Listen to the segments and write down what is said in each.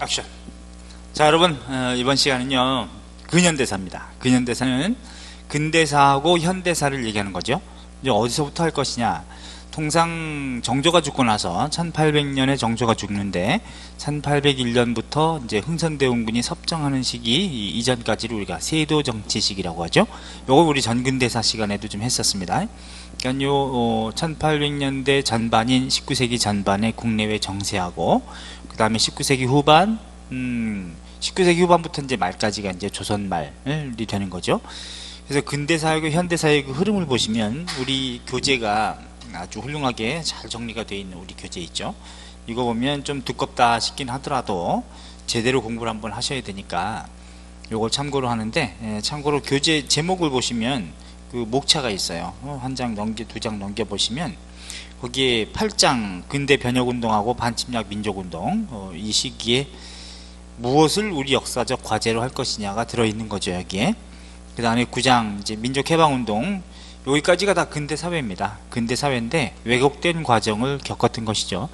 액션. 자, 여러분, 어, 이번 시간은요, 근현대사입니다. 근현대사는 근대사하고 현대사를 얘기하는 거죠. 이제 어디서부터 할 것이냐. 통상 정조가 죽고 나서 1800년에 정조가 죽는데 1801년부터 이제 흥선대원군이 섭정하는 시기 이- 이전까지를 우리가 세도 정치 시기라고 하죠. 요거 우리 전근대사 시간에도 좀 했었습니다. 그러니까 요 어, 1800년대 전반인 19세기 전반의 국내외 정세하고 그 다음에 19세기 후반 음 19세기 후반부터 이제 말까지가 이제 조선 말이 되는 거죠. 그래서 근대 사회고 현대 사회의 그 흐름을 보시면 우리 교재가 아주 훌륭하게 잘 정리가 되어 있는 우리 교재 있죠. 이거 보면 좀 두껍다 싶긴 하더라도 제대로 공부를 한번 하셔야 되니까 요걸 참고로 하는데 예, 참고로 교재 제목을 보시면 그 목차가 있어요. 한 장 넘겨 두 장 넘겨 보시면 거기에 8장 근대 변혁 운동하고 반침략 민족 운동 어, 이 시기에 무엇을 우리 역사적 과제로 할 것이냐가 들어 있는 거죠, 여기에. 그 다음에 9장 이제 민족 해방 운동 여기까지가 다 근대 사회입니다. 근대 사회인데 왜곡된 과정을 겪었던 것이죠.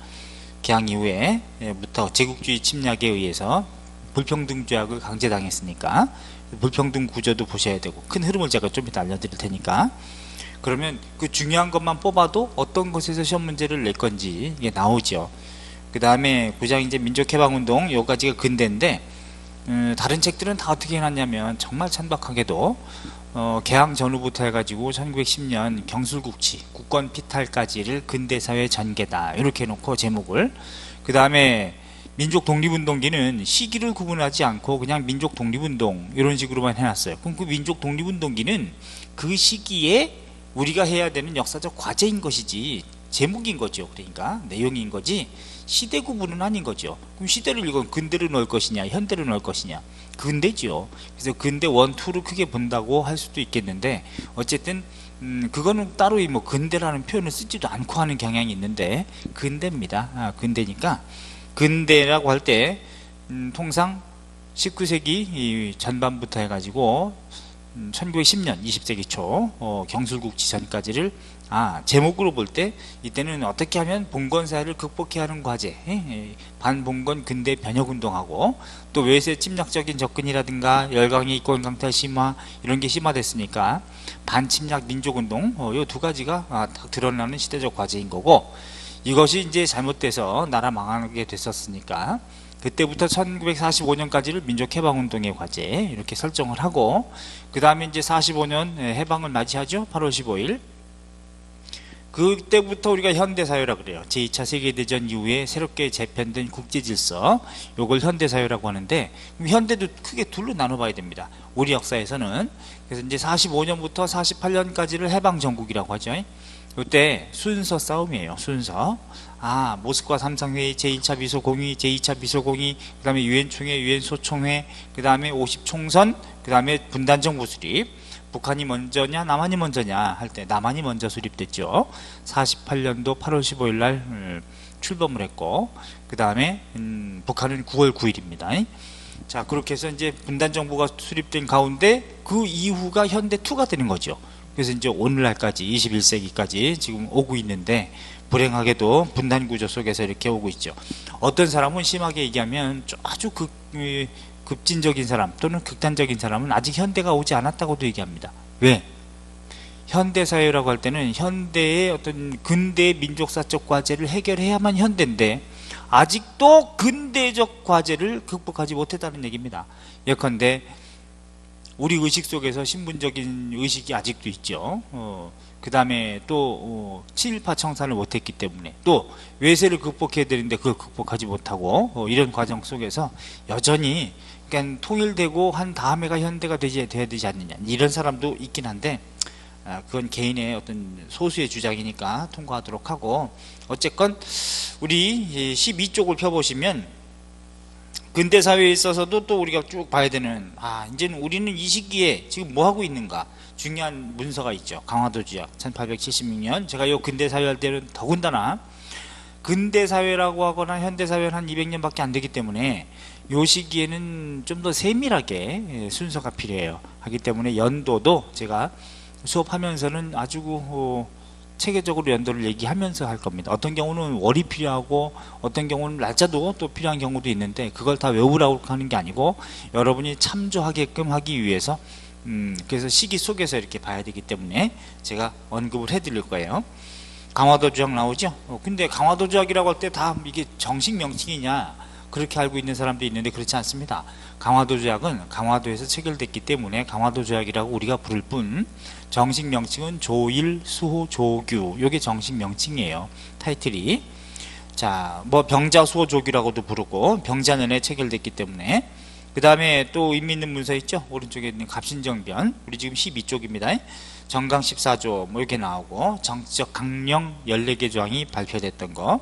개항 이후에부터 제국주의 침략에 의해서 불평등 조약을 강제당했으니까 불평등 구조도 보셔야 되고 큰 흐름을 제가 좀 이따 알려드릴 테니까 그러면 그 중요한 것만 뽑아도 어떤 것에서 시험 문제를 낼 건지 이게 나오죠. 그 다음에 구장 이제 민족해방운동 여기까지가 근대인데 음, 다른 책들은 다 어떻게 해놨냐면 정말 천박하게도 어, 개항 전후부터 해가지고 1910년 경술국치 국권 피탈까지를 근대사회 전개다 이렇게 해놓고 제목을 그 다음에 민족 독립운동기는 시기를 구분하지 않고 그냥 민족 독립운동 이런 식으로만 해놨어요. 그럼 그 민족 독립운동기는 그 시기에 우리가 해야 되는 역사적 과제인 것이지 제목인 거죠. 그러니까 내용인 거지 시대 구분은 아닌 거죠. 그럼 시대를 이건 근대로 넣을 것이냐 현대로 넣을 것이냐 근대죠. 그래서 근대 원, 투를 크게 본다고 할 수도 있겠는데 어쨌든 음, 그거는 따로 뭐 근대라는 표현을 쓰지도 않고 하는 경향이 있는데 근대입니다. 아, 근대니까 근대라고 할때 음, 통상 19세기 이 전반부터 해가지고 음, 1910년 20세기 초 어, 경술국 지선까지를 아 제목으로 볼 때 이때는 어떻게 하면 봉건 사회를 극복해야 하는 과제 예, 예, 반봉건 근대 변혁 운동하고 또 외세 침략적인 접근이라든가 열강의 이권 강탈 심화 이런 게 심화됐으니까 반침략 민족 운동 어, 요두 가지가 아, 딱 드러나는 시대적 과제인 거고 이것이 이제 잘못돼서 나라 망하게 됐었으니까 그때부터 1945년까지를 민족해방운동의 과제 이렇게 설정을 하고 그 다음에 이제 45년 해방을 맞이하죠 8월 15일. 그때부터 우리가 현대사회라 그래요. 제2차 세계대전 이후에 새롭게 재편된 국제질서 요걸 현대사회라고 하는데 현대도 크게 둘로 나눠봐야 됩니다. 우리 역사에서는. 그래서 이제 45년부터 48년까지를 해방전국이라고 하죠. 이때 순서 싸움이에요 순서 아 모스크바 삼상회의 제1차 비소공의 제2차 비소공의 그 다음에 유엔총회 유엔소총회 그 다음에 50총선 그 다음에 분단정부 수립. 북한이 먼저냐 남한이 먼저냐 할 때 남한이 먼저 수립됐죠. 48년도 8월 15일 날 음, 출범을 했고 그 다음에 음, 북한은 9월 9일입니다. 자 그렇게 해서 이제 분단정부가 수립된 가운데 그 이후가 현대2가 되는 거죠. 그래서 이제 오늘날까지 21세기까지 지금 오고 있는데 불행하게도 분단 구조 속에서 이렇게 오고 있죠. 어떤 사람은 심하게 얘기하면 아주 극, 급진적인 사람 또는 극단적인 사람은 아직 현대가 오지 않았다고도 얘기합니다. 왜? 현대사회라고 할 때는 현대의 어떤 근대 민족사적 과제를 해결해야만 현대인데 아직도 근대적 과제를 극복하지 못했다는 얘기입니다. 예컨대 우리 의식 속에서 신분적인 의식이 아직도 있죠. 어, 그 다음에 또 어, 친일파 청산을 못했기 때문에 또 외세를 극복해야 되는데 그걸 극복하지 못하고 어, 이런 과정 속에서 여전히 그러니까 통일되고 한 다음에가 현대가 되지 돼야 되지 않느냐. 이런 사람도 있긴 한데 아, 그건 개인의 어떤 소수의 주장이니까 통과하도록 하고 어쨌건 우리 12쪽을 펴보시면 근대 사회에 있어서도 또 우리가 쭉 봐야 되는 아 이제는 우리는 이 시기에 지금 뭐 하고 있는가 중요한 문서가 있죠. 강화도 지역 1876년. 제가 요 근대 사회 할 때는 더군다나 근대 사회라고 하거나 현대 사회는 한 200년밖에 안 되기 때문에 요 시기에는 좀 더 세밀하게 순서가 필요해요. 하기 때문에 연도도 제가 수업하면서는 아주 어, 체계적으로 연도를 얘기하면서 할 겁니다. 어떤 경우는 월이 필요하고 어떤 경우는 날짜도 또 필요한 경우도 있는데 그걸 다 외우라고 하는 게 아니고 여러분이 참조하게끔 하기 위해서 음, 그래서 시기 속에서 이렇게 봐야 되기 때문에 제가 언급을 해드릴 거예요. 강화도 조약 나오죠? 어, 근데 강화도 조약이라고 할 때 다 이게 정식 명칭이냐 그렇게 알고 있는 사람도 있는데 그렇지 않습니다. 강화도 조약은 강화도에서 체결됐기 때문에 강화도 조약이라고 우리가 부를 뿐 정식 명칭은 조일, 수호, 조규 요게 정식 명칭이에요. 타이틀이 자, 뭐 병자 수호 조규라고도 부르고 병자년에 체결됐기 때문에 그 다음에 또 의미 있는 문서 있죠? 오른쪽에 있는 갑신정변 우리 지금 12쪽입니다. 정강 14조 뭐 이렇게 나오고 정치적 강령 14개 조항이 발표됐던 거.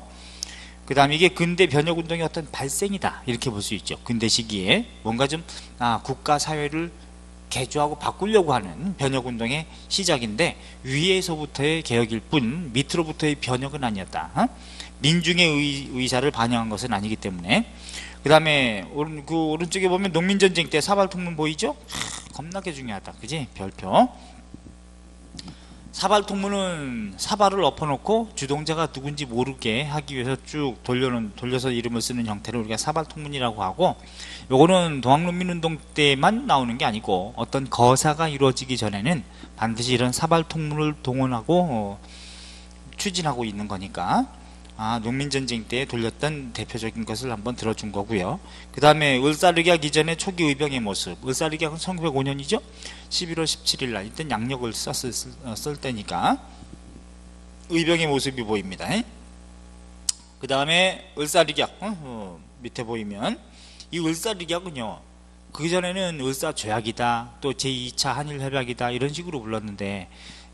그 다음에 이게 근대 변혁운동의 어떤 발생이다 이렇게 볼 수 있죠. 근대 시기에 뭔가 좀 아, 국가 사회를 개조하고 바꾸려고 하는 변혁운동의 시작인데 위에서부터의 개혁일 뿐 밑으로부터의 변혁은 아니었다. 어? 민중의 의, 의사를 반영한 것은 아니기 때문에 그 다음에 오른, 그 오른쪽에 보면 농민전쟁 때 사발통문 보이죠? 하, 겁나게 중요하다. 그지? 별표. 사발통문은 사발을 엎어놓고 주동자가 누군지 모르게 하기 위해서 쭉 돌려는, 돌려서 이름을 쓰는 형태를 우리가 사발통문이라고 하고 요거는 동학농민운동 때만 나오는 게 아니고 어떤 거사가 이루어지기 전에는 반드시 이런 사발통문을 동원하고 어, 추진하고 있는 거니까 아, 농민전쟁 때 돌렸던 대표적인 것을 한번 들어준 거고요. 그 다음에 을사르기약 이전의 초기 의병의 모습. 을사르기약은 1905년이죠. 11월 17일 날 이때 양력을 썼을 어, 쓸 때니까 의병의 모습이 보입니다. 그 다음에 을사르기약 어, 어, 밑에 보이면 이 을사르기약은요. 그 전에는 을사조약이다, 또 제2차 한일협약이다 이런 식으로 불렀는데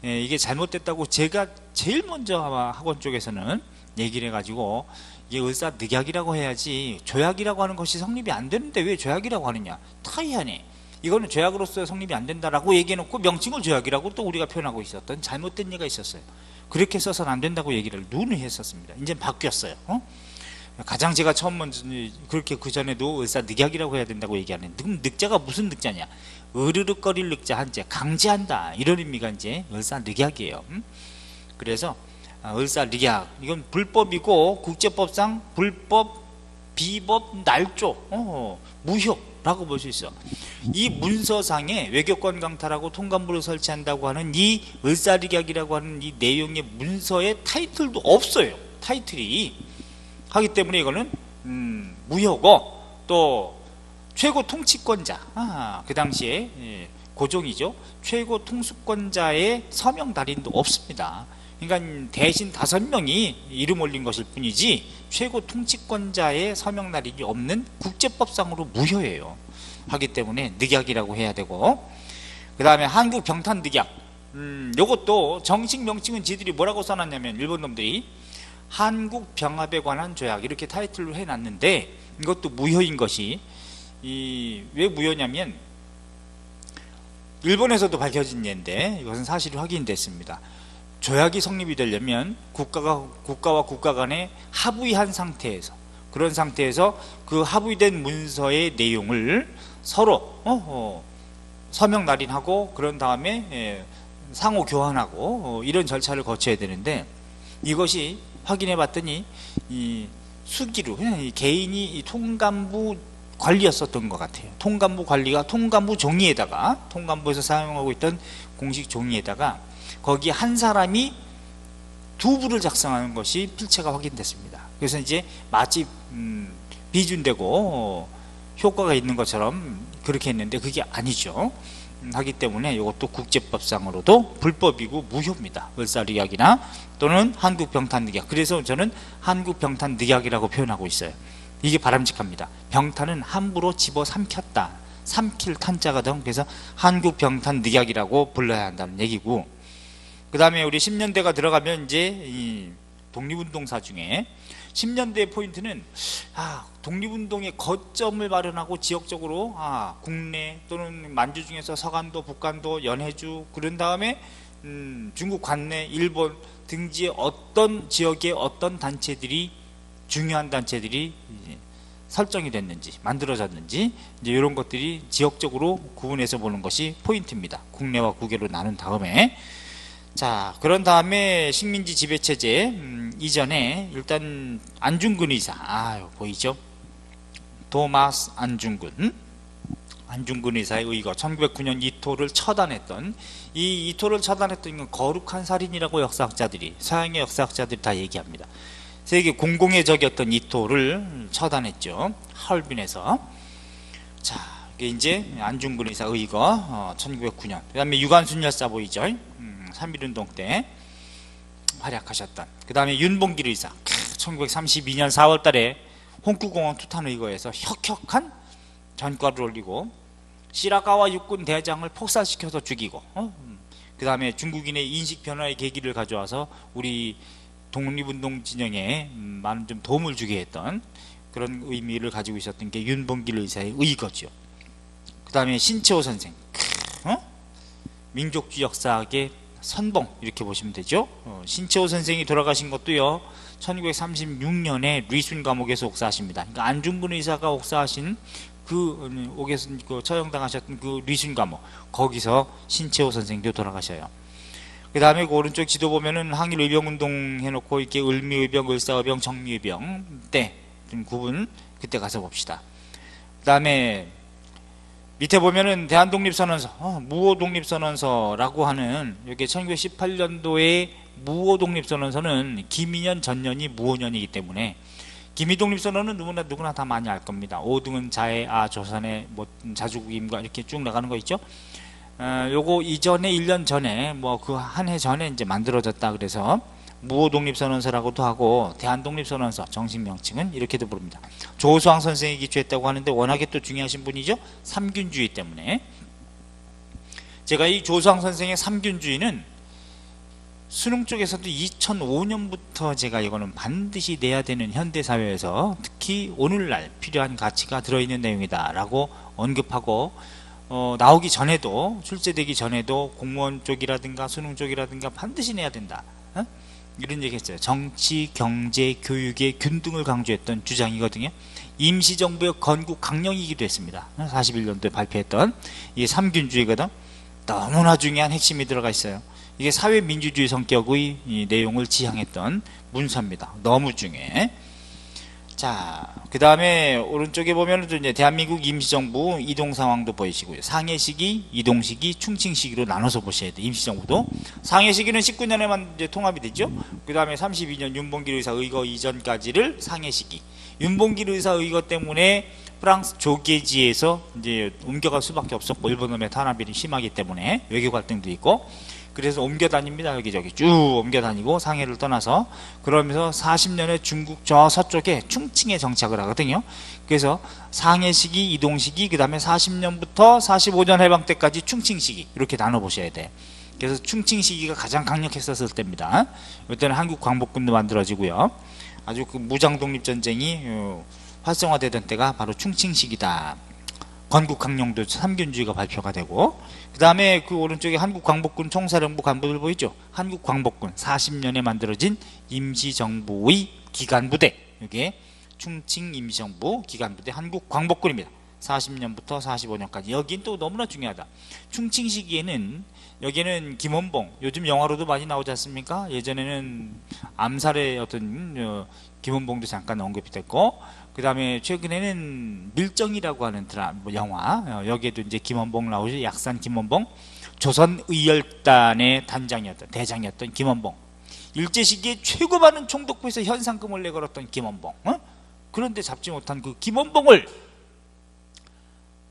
예, 이게 잘못됐다고 제가 제일 먼저 아마 학원 쪽에서는 얘기를 해가지고 이게 을사늑약이라고 해야지 조약이라고 하는 것이 성립이 안 되는데 왜 조약이라고 하느냐? 타이하네 이거는 조약으로서 성립이 안 된다라고 얘기해놓고 명칭을 조약이라고 또 우리가 표현하고 있었던 잘못된 예가 있었어요. 그렇게 써서는 안 된다고 얘기를 누누이 했었습니다. 이제 바뀌었어요. 어? 가장 제가 처음 먼저 그렇게 그 전에도 을사 늑약이라고 해야 된다고 얘기하는 늑, 늑자가 무슨 늑자냐? 으르륵거릴 늑자 한자 강제한다. 이런 의미가 이제 을사 늑약이에요. 음? 그래서 아, 을사리약 이건 불법이고 국제법상 불법 비법 날조 어, 무효라고 볼 수 있어. 이 문서상에 외교권 강탈하고 통감부를 설치한다고 하는 이 을사리약이라고 하는 이 내용의 문서의 타이틀도 없어요. 타이틀이. 하기 때문에 이거는 음, 무효고 또 최고 통치권자 아, 그 당시에 예, 고종이죠. 최고 통수권자의 서명 달인도 없습니다 그러니까 대신 다섯 명이 이름 올린 것일 뿐이지 최고 통치권자의 서명 날인이 없는 국제법상으로 무효예요. 하기 때문에 늑약이라고 해야 되고 그 다음에 한국 병탄 늑약 음, 요것도 정식 명칭은 지들이 뭐라고 써놨냐면 일본 놈들이 한국 병합에 관한 조약 이렇게 타이틀로 해놨는데 이것도 무효인 것이 이 왜 무효냐면 일본에서도 밝혀진 예인데 이것은 사실이 확인됐습니다. 조약이 성립이 되려면 국가가 국가와 국가 간에 합의한 상태에서 그런 상태에서 그 합의된 문서의 내용을 서로 어, 어, 서명 날인하고 그런 다음에 예, 상호 교환하고 어, 이런 절차를 거쳐야 되는데 이것이 확인해 봤더니 이 수기로 그냥 이 개인이 이 통감부 관리였었던 것 같아요. 통감부 관리가 통감부 종이에다가 통감부에서 사용하고 있던 공식 종이에다가 거기 한 사람이 두 부를 작성하는 것이 필체가 확인됐습니다. 그래서 이제 마치 음, 비준되고 어, 효과가 있는 것처럼 그렇게 했는데 그게 아니죠. 음, 하기 때문에 이것도 국제법상으로도 불법이고 무효입니다. 을사리약이나 또는 한국병탄늑약. 그래서 저는 한국병탄늑약이라고 표현하고 있어요. 이게 바람직합니다. 병탄은 함부로 집어 삼켰다. 삼킬 탄자가 등 그래서 한국병탄늑약이라고 불러야 한다는 얘기고 그 다음에 우리 10년대가 들어가면 이제 이 독립운동사 중에 10년대 포인트는 아, 독립운동의 거점을 마련하고 지역적으로 아, 국내 또는 만주 중에서 서간도, 북간도, 연해주 그런 다음에 음, 중국 관내, 일본 등지의 어떤 지역의 어떤 단체들이 중요한 단체들이 설정이 됐는지 만들어졌는지 이제 이런 것들이 지역적으로 구분해서 보는 것이 포인트입니다. 국내와 국외로 나눈 다음에 자, 그런 다음에 식민지 지배체제 음, 이전에 일단 안중근 의사, 아유 보이죠? 도마스 안중근, 음? 안중근 의사의 의거 1909년 이토를 처단했던 이 이토를 처단했던 건 거룩한 살인이라고 역사학자들이 서양의 역사학자들이 다 얘기합니다. 세계 공공의 적이었던 이토를 처단했죠. 하얼빈에서. 자, 이게 이제 안중근 의사 의거 어, 1909년. 그 다음에 유관순 열사 보이죠? 음, 3.1운동 때 활약하셨던. 그 다음에 윤봉길 의사 1932년 4월 달에 홍구공원 투탄 의거에서 혁혁한 전과를 올리고 시라카와 육군 대장을 폭살시켜서 죽이고 어? 그 다음에 중국인의 인식 변화의 계기를 가져와서 우리 독립운동 진영에 음, 많은 좀 도움을 주게 했던 그런 의미를 가지고 있었던 게 윤봉길 의사의 의거죠. 그 다음에 신채호 선생, 어? 민족주의 역사학의 선봉 이렇게 보시면 되죠. 어, 신채호 선생이 돌아가신 것도요. 1936년에 리순 감옥에서 옥사하십니다. 그러니까 안중근 의사가 옥사하신 그 옥에서 그 처형당하셨던 그 리순 감옥 거기서 신채호 선생도 돌아가셔요. 그 다음에 그 오른쪽 지도 보면은 항일 의병운동 해놓고 이렇게 을미의병, 을사의병, 정미의병 때좀 구분 그때 가서 봅시다. 그 다음에 밑에 보면은 대한독립선언서, 어, 무호독립선언서라고 하는 여기 1918년도에 무호독립선언서는 김인년 전년이 무호년이기 때문에 김희독립선언은 누구나 누구나 다 많이 알 겁니다. 5등은 자해, 아, 조선의 뭐 자주국임과 이렇게 쭉 나가는 거 있죠. 어, 요거 이전에 1년 전에 뭐 그 한 해 전에 이제 만들어졌다 그래서 무호독립선언서라고도 하고 대한독립선언서 정식 명칭은 이렇게도 부릅니다. 조수왕 선생이 기초했다고 하는데 워낙에 또 중요하신 분이죠. 삼균주의 때문에 제가 이 조수왕 선생의 삼균주의는 수능 쪽에서도 2005년부터 제가 이거는 반드시 내야 되는 현대사회에서 특히 오늘날 필요한 가치가 들어있는 내용이다 라고 언급하고 어, 나오기 전에도 출제되기 전에도 공무원 쪽이라든가 수능 쪽이라든가 반드시 내야 된다 어? 이런 얘기 했어요. 정치, 경제, 교육의 균등을 강조했던 주장이거든요. 임시정부의 건국 강령이기도 했습니다. 41년도에 발표했던 이게 삼균주의거든? 너무나 중요한 핵심이 들어가 있어요. 이게 사회민주주의 성격의 내용을 지향했던 문서입니다. 너무 중요해 자, 그 다음에 오른쪽에 보면은 또 이제 대한민국 임시정부 이동 상황도 보이시고요. 상해 시기, 이동 시기, 충칭 시기로 나눠서 보셔야 돼요. 임시정부도. 상해 시기는 19년에만 이제 통합이 됐죠. 그 다음에 32년 윤봉길 의사 의거 이전까지를 상해 시기. 윤봉길 의사 의거 때문에 프랑스 조계지에서 이제 옮겨갈 수밖에 없었고 일본 놈의 탄압이 심하기 때문에 외교 갈등도 있고 그래서 옮겨 다닙니다. 여기저기 쭉 옮겨 다니고 상해를 떠나서 그러면서 40년에 중국 저 서쪽에 충칭에 정착을 하거든요. 그래서 상해 시기, 이동 시기, 그 다음에 40년부터 45년 해방 때까지 충칭 시기 이렇게 나눠 보셔야 돼. 그래서 충칭 시기가 가장 강력했었을 때입니다. 이때는 한국 광복군도 만들어지고요. 아주 그 무장 독립 전쟁이 어, 활성화되던 때가 바로 충칭 시기다. 건국항령도 삼균주의가 발표가 되고 그 다음에 그 오른쪽에 한국광복군 총사령부 간부들 보이죠? 한국광복군 40년에 만들어진 임시정부의 기간부대. 이게 충칭 임시정부 기간부대 한국광복군입니다. 40년부터 45년까지. 여긴 또 너무나 중요하다. 충칭 시기에는 여기는 김원봉 요즘 영화로도 많이 나오지 않습니까? 예전에는 암살의 어떤 어, 김원봉도 잠깐 언급이 됐고 그 다음에 최근에는 밀정이라고 하는 드라 뭐 영화 어, 여기에도 이제 김원봉 나오죠. 약산 김원봉. 조선의열단의 단장이었던 대장이었던 김원봉. 일제 시기에 최고 많은 총독부에서 현상금을 내걸었던 김원봉 어? 그런데 잡지 못한 그 김원봉을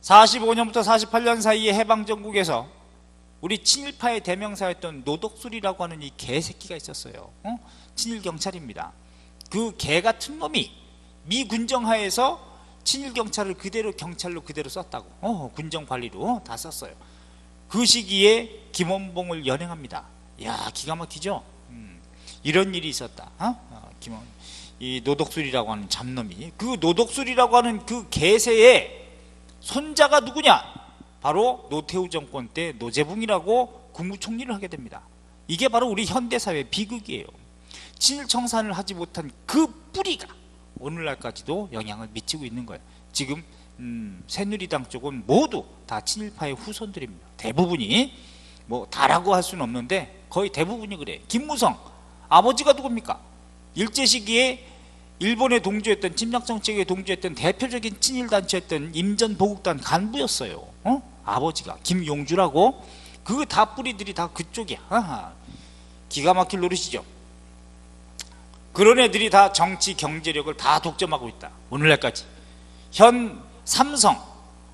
45년부터 48년 사이에 해방정국에서 우리 친일파의 대명사였던 노덕술이라고 하는 이 개새끼가 있었어요. 어? 친일경찰입니다. 그 개 같은 놈이 미 군정 하에서 친일 경찰을 그대로 경찰로 그대로 썼다고. 어, 군정 관리로 다 썼어요. 그 시기에 김원봉을 연행합니다. 야, 기가 막히죠. 음, 이런 일이 있었다. 어? 어, 김원, 이 노덕술이라고 하는 잡놈이 그 노덕술이라고 하는 그 개새의 손자가 누구냐? 바로 노태우 정권 때 노재붕이라고 국무총리를 하게 됩니다. 이게 바로 우리 현대사회 비극이에요. 친일 청산을 하지 못한 그 뿌리가 오늘날까지도 영향을 미치고 있는 거예요. 지금 음, 새누리당 쪽은 모두 다 친일파의 후손들입니다. 대부분이 뭐 다라고 할 수는 없는데 거의 대부분이 그래. 김무성 아버지가 누굽니까? 일제 시기에 일본에 동조했던 침략 정책에 동조했던 대표적인 친일 단체였던 임전 보국단 간부였어요. 어? 아버지가 김용주라고 그 다 뿌리들이 다 그쪽이야. 아하. 기가 막힐 노릇이죠. 그런 애들이 다 정치 경제력을 다 독점하고 있다. 오늘날까지. 현 삼성,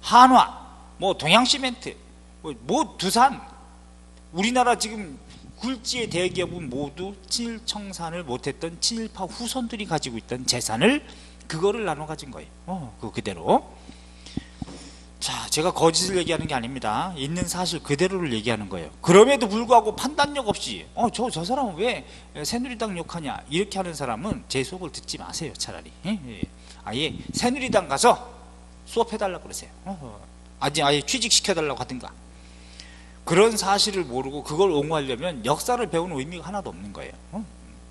한화, 뭐 동양시멘트, 뭐, 뭐 두산, 우리나라 지금 굴지의 대기업은 모두 친일 청산을 못했던 친일파 후손들이 가지고 있던 재산을 그거를 나눠 가진 거예요. 어, 그 그대로. 자, 제가 거짓을 얘기하는 게 아닙니다. 있는 사실 그대로를 얘기하는 거예요. 그럼에도 불구하고 판단력 없이, 어, 저, 저 사람은 왜 새누리당 욕하냐? 이렇게 하는 사람은 제 수업을 듣지 마세요, 차라리. 예? 예. 아예 새누리당 가서 수업해달라고 그러세요. 어, 아직 아예 취직시켜달라고 하든가. 그런 사실을 모르고 그걸 옹호하려면 역사를 배우는 의미가 하나도 없는 거예요. 어?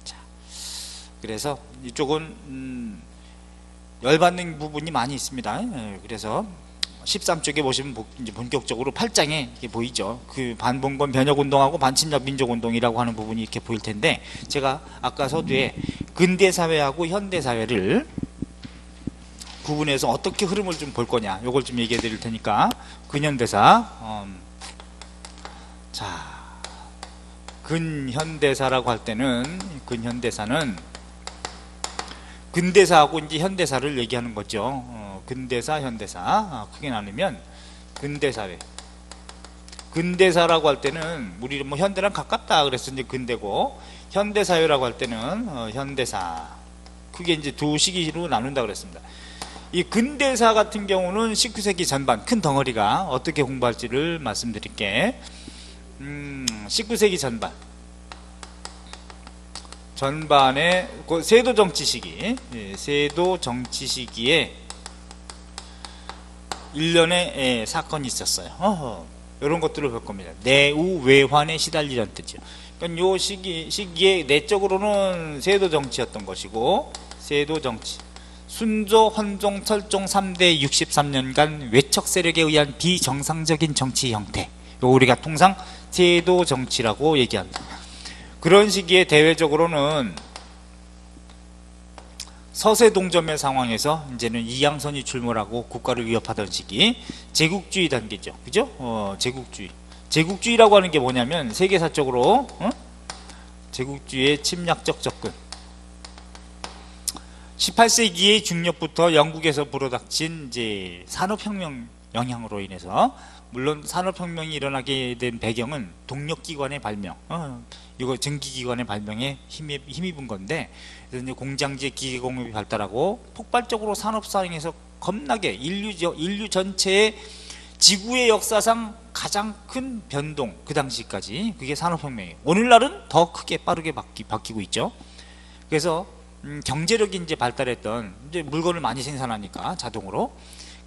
자, 그래서 이쪽은 음, 열받는 부분이 많이 있습니다. 예, 그래서 13쪽에 보시면 본격적으로 8장에 이렇게 보이죠. 그 반봉건 변혁운동하고 반침략 민족운동이라고 하는 부분이 이렇게 보일 텐데 제가 아까 서두에 근대사회하고 현대사회를 구분해서 어떻게 흐름을 좀 볼 거냐 요걸 좀 얘기해 드릴 테니까 근현대사 음, 자 근현대사라고 할 때는 근현대사는 근대사하고 이제 현대사를 얘기하는 거죠. 어, 근대사, 현대사 아, 크게 나누면 근대사회. 근대사라고 할 때는 우리 뭐 현대랑 가깝다 그래서 이제 근대고 현대사회라고 할 때는 어, 현대사. 크게 이제 두 시기로 나눈다 그랬습니다. 이 근대사 같은 경우는 19세기 전반 큰 덩어리가 어떻게 공부할지를 말씀드릴게. 음, 19세기 전반. 전반에 그 세도 정치 시기, 예, 세도 정치 시기에 일련의 예, 사건이 있었어요. 어허, 이런 것들을 볼 겁니다. 내우 외환에 시달리는 뜻이죠. 그러니까 요 시기 시기에 내적으로는 세도 정치였던 것이고 세도 정치. 순조, 헌종, 철종 3대 63년간 외척 세력에 의한 비정상적인 정치 형태. 요 우리가 통상 세도 정치라고 얘기한다. 그런 시기에 대외적으로는 서세 동점의 상황에서 이제는 이양선이 출몰하고 국가를 위협하던 시기 제국주의 단계죠. 그죠? 어, 제국주의. 제국주의라고 하는 게 뭐냐면 세계사적으로 어? 제국주의의 침략적 접근. 18세기의 중력부터 영국에서 불어닥친 이제 산업혁명 영향으로 인해서 물론 산업혁명이 일어나게 된 배경은 동력기관의 발명, 어, 이거 전기기관의 발명에 힘입, 힘입은 건데, 그래서 이제 공장지의 기계공업이 발달하고 폭발적으로 산업사행에서 겁나게 인류, 인류 전체의 지구의 역사상 가장 큰 변동, 그 당시까지 그게 산업혁명이에요. 오늘날은 더 크게 빠르게 바뀌, 바뀌고 있죠. 그래서 음, 경제력이 이제 발달했던 이제 물건을 많이 생산하니까 자동으로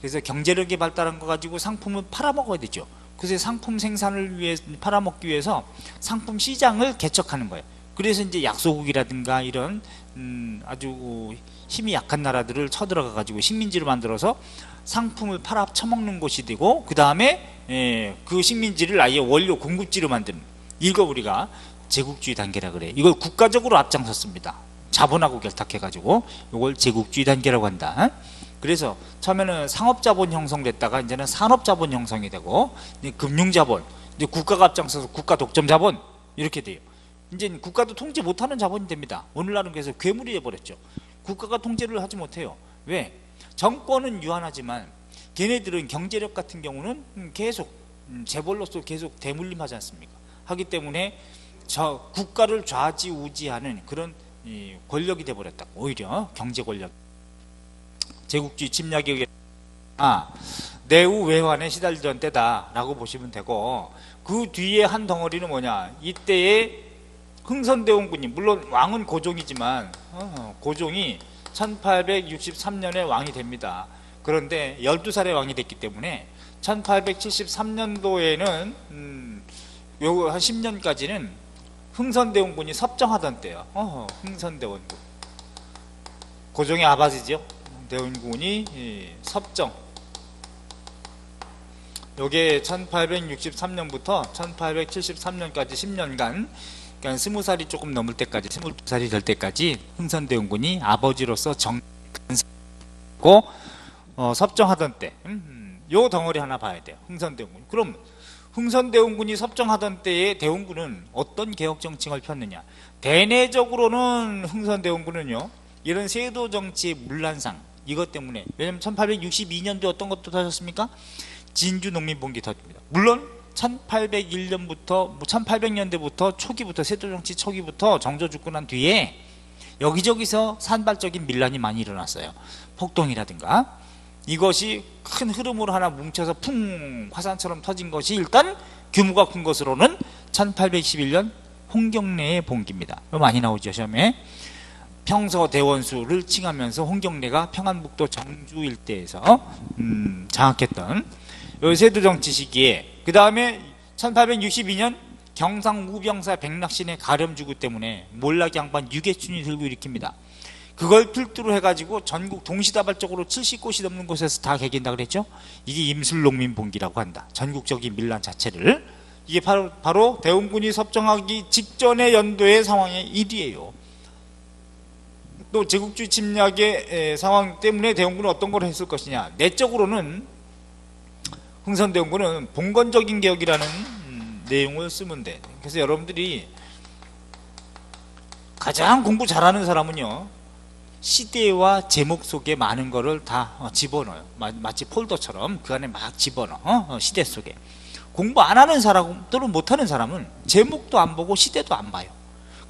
그래서 경제력이 발달한 거 가지고 상품을 팔아먹어야 되죠. 그래서 상품 생산을 위해 팔아먹기 위해서 상품 시장을 개척하는 거예요. 그래서 이제 약소국이라든가 이런 음 아주 힘이 약한 나라들을 쳐들어가 가지고 식민지를 만들어서 상품을 팔아 처먹는 곳이 되고 그 다음에 예, 그 식민지를 아예 원료 공급지로 만드는 이거 우리가 제국주의 단계라 그래. 이걸 국가적으로 앞장섰습니다. 자본하고 결탁해 가지고 이걸 제국주의 단계라고 한다. 그래서 처음에는 상업자본 형성됐다가 이제는 산업자본 형성이 되고 이제 금융자본, 이제 국가가 앞장서서 국가 독점 자본 이렇게 돼요. 이제 국가도 통제 못하는 자본이 됩니다. 오늘날은 그래서 괴물이 돼버렸죠. 국가가 통제를 하지 못해요. 왜? 정권은 유한하지만 걔네들은 경제력 같은 경우는 계속 음, 재벌로서 계속 대물림하지 않습니까? 하기 때문에 저 국가를 좌지우지하는 그런 권력이 돼버렸다. 오히려 경제 권력. 제국주의 침략에 의해 아 내후 외환에 시달리던 때다라고 보시면 되고 그 뒤에 한 덩어리는 뭐냐 이때의 흥선대원군이 물론 왕은 고종이지만 어, 고종이 1863년에 왕이 됩니다. 그런데 12살에 왕이 됐기 때문에 1873년도에는 음, 요한 10년까지는 흥선대원군이 섭정하던 때요. 어, 흥선대원군. 고종의 아버지죠. 대원군이 섭정 요게 1863년부터 1873년까지 10년간 그러니까 20살이 조금 넘을 때까지 22살이 될 때까지 흥선대원군이 아버지로서 정고 어, 섭정하던 때, 음, 음, 요 덩어리 하나 봐야 돼요. 흥선대원군. 그럼 흥선대원군이 섭정하던 때의 대원군은 어떤 개혁 정책을 폈느냐? 대내적으로는 흥선대원군은요, 이런 세도 정치의 문란상 이것 때문에 왜냐면 1862년도 어떤 것도 터졌습니까? 진주 농민봉기 터집니다. 물론 1801년부터 1800년대부터 초기부터 세도 정치 초기부터 정조 죽고 난 뒤에 여기저기서 산발적인 밀란이 많이 일어났어요. 폭동이라든가 이것이 큰 흐름으로 하나 뭉쳐서 풍 화산처럼 터진 것이 일단 규모가 큰 것으로는 1811년 홍경래의 봉기입니다. 많이 나오죠 시험에 평서 대원수를 칭하면서 홍경래가 평안북도 정주 일대에서 음, 장악했던 요 세도 정치 시기에 그 다음에 1862년 경상 우병사 백낙신의 가렴주구 때문에 몰락 양반 유계춘이 들고 일으킵니다. 그걸 필두로 해가지고 전국 동시다발적으로 70곳이 넘는 곳에서 다 개긴다 그랬죠. 이게 임술농민봉기라고 한다. 전국적인 밀란 자체를 이게 바로 바로 대원군이 섭정하기 직전의 연도의 상황의 일이에요. 또 제국주의 침략의 상황 때문에 대원군은 어떤 걸 했을 것이냐. 내적으로는 흥선대원군은 봉건적인 개혁이라는 음, 내용을 쓰면 돼. 그래서 여러분들이 가장 공부 잘하는 사람은요. 시대와 제목 속에 많은 거를 다 어, 집어넣어요. 마치 폴더처럼 그 안에 막 집어넣어. 어, 시대 속에. 공부 안 하는 사람 또는 못하는 사람은 제목도 안 보고 시대도 안 봐요.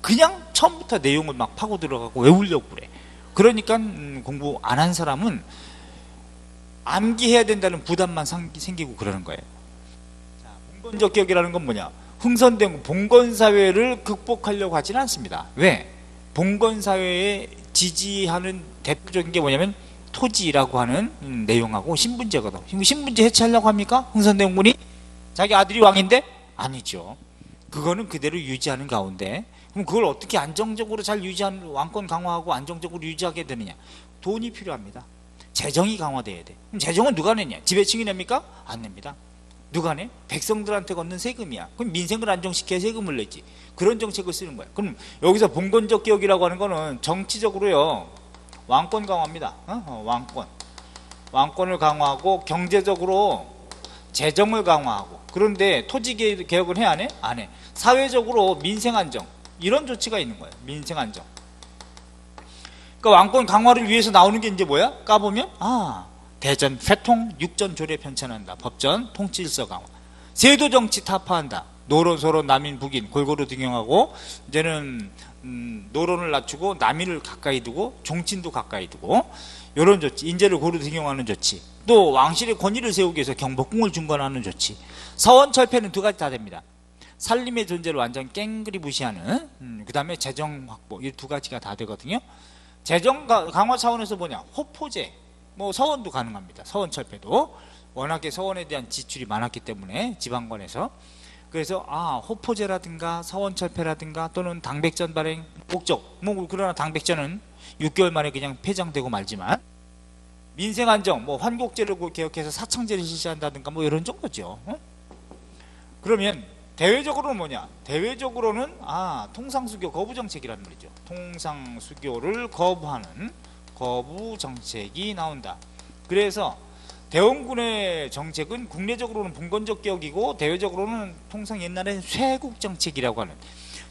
그냥 처음부터 내용을 막 파고 들어가고 외우려고 그래. 그러니까 음, 공부 안 한 사람은 암기해야 된다는 부담만 생기고 그러는 거예요. 자, 봉건적 기억이라는 건 뭐냐? 흥선된 봉건 사회를 극복하려고 하지는 않습니다. 왜? 봉건 사회의 지지하는 대표적인 게 뭐냐면 토지라고 하는 음, 내용하고 신분제거든. 신분제 해체하려고 합니까? 흥선대원군이 자기 아들이 왕인데 아니죠. 그거는 그대로 유지하는 가운데 그럼 그걸 어떻게 안정적으로 잘 유지하는 왕권 강화하고 안정적으로 유지하게 되느냐? 돈이 필요합니다. 재정이 강화돼야 돼. 그럼 재정은 누가 내냐? 지배층이 냅니까? 안 냅니다. 누가 내? 백성들한테 걷는 세금이야. 그럼 민생을 안정시켜야 세금을 내지. 그런 정책을 쓰는 거야. 그럼 여기서 봉건적 개혁이라고 하는 거는 정치적으로요. 왕권 강화입니다. 어? 어, 왕권. 왕권을 강화하고 경제적으로 재정을 강화하고 그런데 토지 개혁을 해 안 해? 안 해. 사회적으로 민생 안정 이런 조치가 있는 거예요. 민생 안정. 그러니까 왕권 강화를 위해서 나오는 게 이제 뭐야? 까보면 아 대전 회통 육전 조례 편찬한다. 법전 통치 질서 강화. 제도 정치 타파한다. 노론소론 남인 북인 골고루 등용하고 이제는 음, 노론을 낮추고 남인을 가까이 두고 종친도 가까이 두고 이런 조치 인재를 고루 등용하는 조치 또 왕실의 권위를 세우기 위해서 경복궁을 중건하는 조치. 서원철폐는 두 가지 다 됩니다. 살림의 존재를 완전 깽그리 무시하는 음, 그 다음에 재정 확보. 이 두 가지가 다 되거든요. 재정 강화 차원에서 뭐냐? 호포제. 뭐 서원도 가능합니다. 서원 철폐도. 워낙에 서원에 대한 지출이 많았기 때문에 지방권에서. 그래서 아 호포제라든가 서원 철폐라든가 또는 당백전 발행 목적. 뭐 그러나 당백전은 6개월 만에 그냥 폐장되고 말지만 민생 안정 뭐 환곡제를 개혁해서 사창제를 실시한다든가 뭐 이런 정도죠. 어? 그러면 대외적으로는 뭐냐? 대외적으로는 아 통상수교 거부 정책이라는 말이죠. 통상수교를 거부하는 거부 정책이 나온다. 그래서 대원군의 정책은 국내적으로는 분권적 개혁이고 대외적으로는 통상 옛날에 쇄국 정책이라고 하는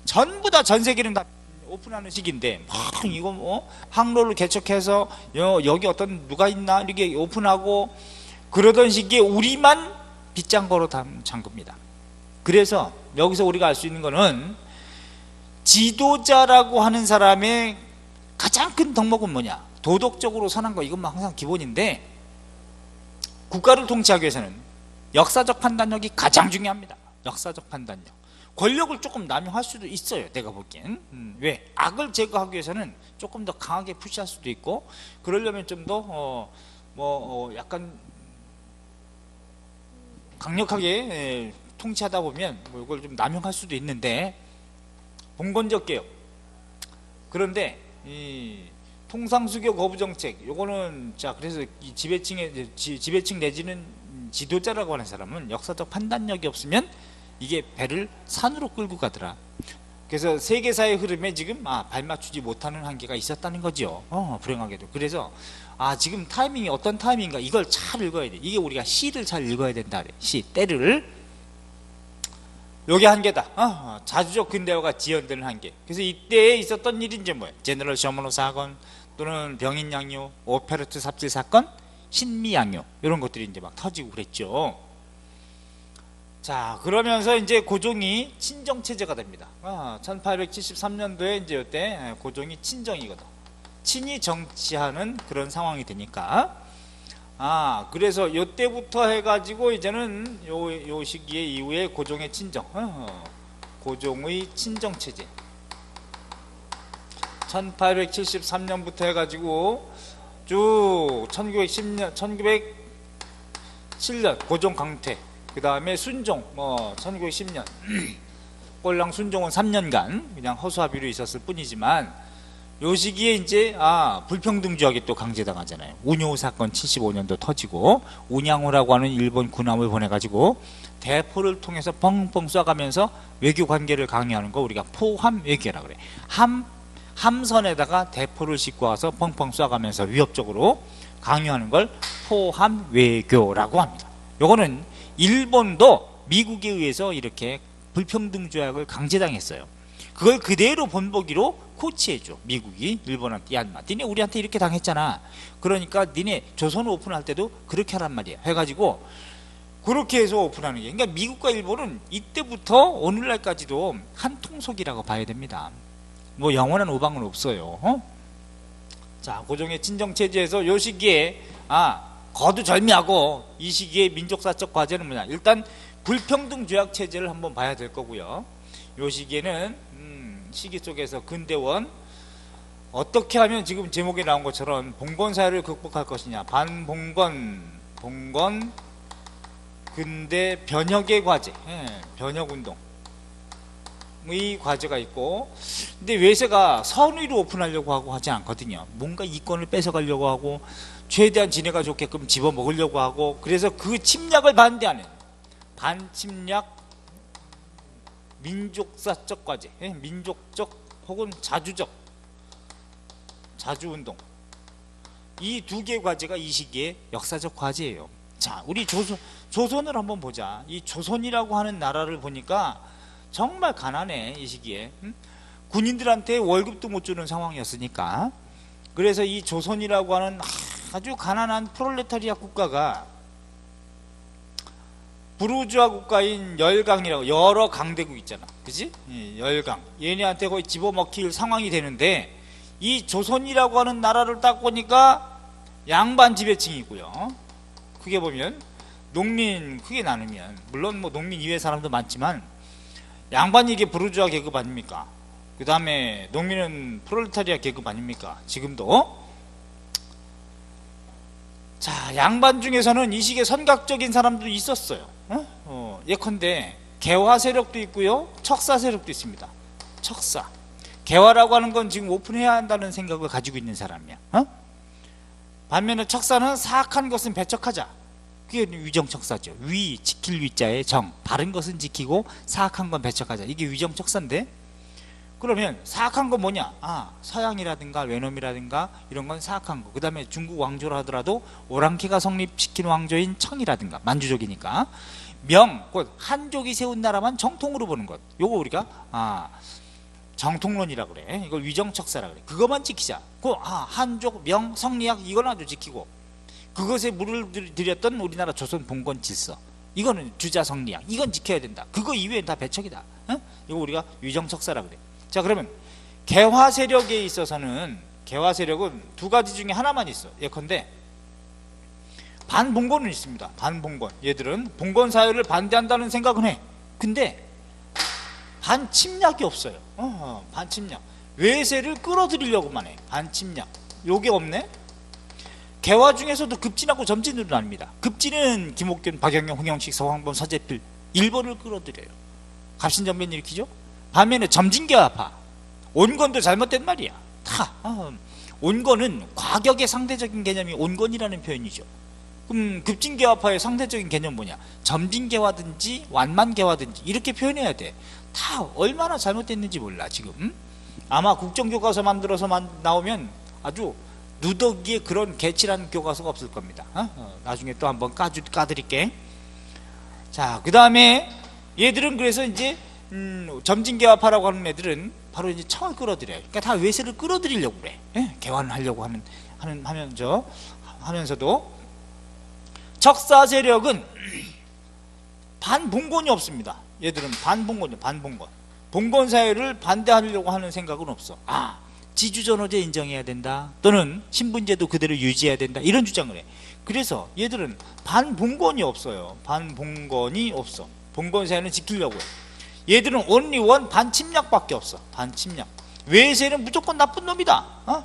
전부 다 전 세계는 다 오픈하는 시기인데 막 이거 뭐 항로를 개척해서 여기 어떤 누가 있나 이렇게 오픈하고 그러던 시기에 우리만 빗장 걸어 잠급니다. 그래서 여기서 우리가 알 수 있는 거는 지도자라고 하는 사람의 가장 큰 덕목은 뭐냐? 도덕적으로 선한 거 이건 뭐 항상 기본인데 국가를 통치하기 위해서는 역사적 판단력이 가장 중요합니다. 역사적 판단력. 권력을 조금 남용할 수도 있어요. 내가 보기엔. 음, 왜? 악을 제거하기 위해서는 조금 더 강하게 푸시할 수도 있고 그러려면 좀더 어, 뭐 어, 약간 강력하게 에, 통치하다 보면 뭐 이걸 좀 남용할 수도 있는데 봉건적 개혁. 그런데 이 통상수교 거부 정책 요거는 자 그래서 이 지배층의 지, 지배층 내지는 지도자라고 하는 사람은 역사적 판단력이 없으면 이게 배를 산으로 끌고 가더라. 그래서 세계사의 흐름에 지금 아, 발맞추지 못하는 한계가 있었다는 거죠. 어, 불행하게도. 그래서 아 지금 타이밍이 어떤 타이밍인가 이걸 잘 읽어야 돼. 이게 우리가 시를 잘 읽어야 된다 그래. 시 때를 요게 한계다. 어, 자주적 근대화가 지연되는 한계. 그래서 이때에 있었던 이제 뭐야? 제너럴 셔머노 사건 또는 병인 양요, 오페르트 삽질 사건, 신미 양요 이런 것들이 이제 막 터지고 그랬죠. 자 그러면서 이제 고종이 친정 체제가 됩니다. 아, 1873년도에 이제 이때 고종이 친정이거든. 친이 정치하는 그런 상황이 되니까 아 그래서 요때부터 해가지고 이제는 요, 요 시기에 이후에 고종의 친정 어, 고종의 친정 체제 1873년부터 해가지고 쭉 1910년 1907년 고종 강퇴 그 다음에 순종 뭐 1910년 꼴랑 순종은 3년간 그냥 허수아비로 있었을 뿐이지만 요 시기에 이제 아 불평등주약이 또 강제당하잖아요. 운요 사건 75년도 터지고 운양호라고 하는 일본 군함을 보내가지고 대포를 통해서 뻥뻥 쏴가면서 외교 관계를 강요하는 거 우리가 포함 외교라 그래. 함 함선에다가 대포를 싣고 와서 펑펑 쏴가면서 위협적으로 강요하는 걸 포함 외교라고 합니다. 요거는 일본도 미국에 의해서 이렇게 불평등 조약을 강제당했어요. 그걸 그대로 본보기로 코치해줘. 미국이 일본한테 야, 인마, 니네 우리한테 이렇게 당했잖아. 그러니까 니네 조선 오픈할 때도 그렇게 하란 말이야. 해가지고 그렇게 해서 오픈하는 게. 그러니까 미국과 일본은 이때부터 오늘날까지도 한 통속이라고 봐야 됩니다. 뭐 영원한 오방은 없어요. 어? 자, 고종의 친정 체제에서 요 시기에 아 거두절미하고 이 시기에 민족사적 과제는 뭐냐? 일단 불평등 조약 체제를 한번 봐야 될 거고요. 요 시기에는 음, 시기 속에서 근대원 어떻게 하면 지금 제목에 나온 것처럼 봉건 사회를 극복할 것이냐? 반봉건, 봉건, 근대 변혁의 과제, 예, 변혁 운동. 의 과제가 있고 근데 외세가 선의로 오픈하려고 하고 하지 않거든요 뭔가 이권을 뺏어가려고 하고 최대한 지네가 좋게끔 집어먹으려고 하고 그래서 그 침략을 반대하는 반침략 민족사적 과제 예, 민족적 혹은 자주적 자주운동. 이 두 개의 과제가 이 시기에 역사적 과제예요. 자 우리 조선, 조선을 한번 보자. 이 조선이라고 하는 나라를 보니까 정말 가난해 이 시기에. 응? 군인들한테 월급도 못 주는 상황이었으니까 그래서 이 조선이라고 하는 아주 가난한 프롤레타리아 국가가 부르주아 국가인 열강이라고 여러 강대국 있잖아. 그지? 예, 열강. 얘네한테 거의 집어먹힐 상황이 되는데 이 조선이라고 하는 나라를 딱 보니까 양반 지배층이고요. 크게 보면 농민 크게 나누면. 물론 뭐 농민 이외 사람도 많지만 양반이 이게 부르주아 계급 아닙니까? 그 다음에 농민은 프롤레타리아 계급 아닙니까? 지금도 자 양반 중에서는 이 시기에 선각적인 사람도 있었어요 어? 어, 예컨대 개화 세력도 있고요 척사 세력도 있습니다 척사 개화라고 하는 건 지금 오픈해야 한다는 생각을 가지고 있는 사람이야 어? 반면에 척사는 사악한 것은 배척하자 그게 위정척사죠. 위, 지킬 위자의 정. 바른 것은 지키고 사악한 건 배척하자. 이게 위정척사인데 그러면 사악한 건 뭐냐? 아, 서양이라든가 외놈이라든가 이런 건 사악한 거. 그 다음에 중국 왕조라 하더라도 오랑캐가 성립시킨 왕조인 청이라든가 만주족이니까 명, 곧 한족이 세운 나라만 정통으로 보는 것. 요거 우리가 아 정통론이라 그래. 이걸 위정척사라 그래. 그것만 지키자. 그 아, 한족, 명, 성리학 이건 아주 지키고 그것에 물을 들였던 우리나라 조선 봉건 질서 이거는 주자 성리학 이건 지켜야 된다 그거 이외엔 다 배척이다 어? 이거 우리가 위정석사라 그래 자 그러면 개화 세력에 있어서는 개화 세력은 두 가지 중에 하나만 있어. 예컨대 반봉건은 있습니다. 반봉건. 얘들은 봉건 사회를 반대한다는 생각은 해. 근데 반침략이 없어요. 어, 반침략. 외세를 끌어들이려고만 해. 반침략. 요게 없네? 개화 중에서도 급진하고 점진으로 나뉩니다. 급진은 김옥균, 박영영, 홍영식, 서황범, 서재필. 일본을 끌어들여요. 갑신정변 일으키죠. 반면에 점진개화파 온건도 잘못된 말이야. 다 어. 온건은 과격의 상대적인 개념이 온건이라는 표현이죠. 그럼 급진개화파의 상대적인 개념 뭐냐? 점진개화든지 완만개화든지 이렇게 표현해야 돼. 다 얼마나 잘못됐는지 몰라 지금. 음? 아마 국정교과서 만들어서 만, 나오면 아주 누더기에 그런 개칠한 교과서가 없을 겁니다. 어? 어, 나중에 또 한번 까주, 까드릴게. 자, 그 다음에 얘들은 그래서 이제 음, 점진개화파라고 하는 애들은 바로 이제 청을 끌어들여요. 그러니까 다 외세를 끌어들이려고 그래. 예? 개화를 하려고 하는 하는 하면서 하면서도 적사 세력은 반봉건이 없습니다. 얘들은 반봉건이 반봉건. 봉건 사회를 반대하려고 하는 생각은 없어. 아, 지주전호제 인정해야 된다. 또는 신분제도 그대로 유지해야 된다. 이런 주장을 해. 그래서 얘들은 반봉건이 없어요. 반봉건이 없어. 봉건 사회는 지키려고 해. 얘들은 only 원 반침략밖에 없어. 반침략. 외세는 무조건 나쁜 놈이다. 어?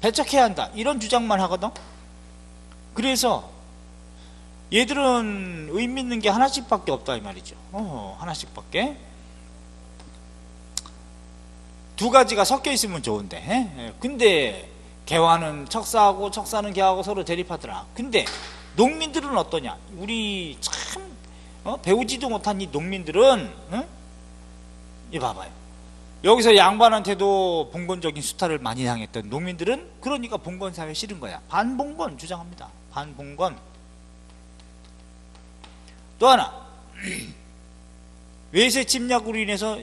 배척해야 한다. 이런 주장만 하거든. 그래서 얘들은 의미 있는 게 하나씩밖에 없다 이 말이죠. 어, 하나씩밖에. 두 가지가 섞여 있으면 좋은데. 에? 근데 개화는 척사하고 척사는 개하고 서로 대립하더라. 근데 농민들은 어떠냐? 우리 참 어? 배우지도 못한 이 농민들은 어? 이 봐봐요. 여기서 양반한테도 봉건적인 수탈을 많이 당했던 농민들은 그러니까 봉건 사회 싫은 거야. 반봉건 주장합니다. 반봉건. 또 하나 외세 침략으로 인해서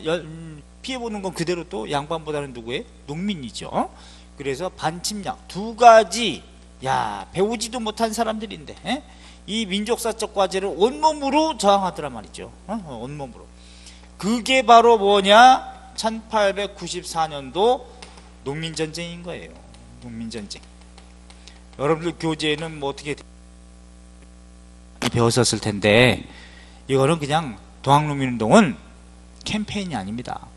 피해보는 건 그대로 또 양반보다는 누구예요? 농민이죠. 그래서 반침략 두 가지 야 배우지도 못한 사람들인데 에? 이 민족사적 과제를 온몸으로 저항하더란 말이죠. 어? 온몸으로. 그게 바로 뭐냐? 1894년도 농민전쟁인 거예요. 농민전쟁. 여러분들 교재에는 뭐 어떻게 배웠었을 텐데 이거는 그냥 동학농민운동은 캠페인이 아닙니다.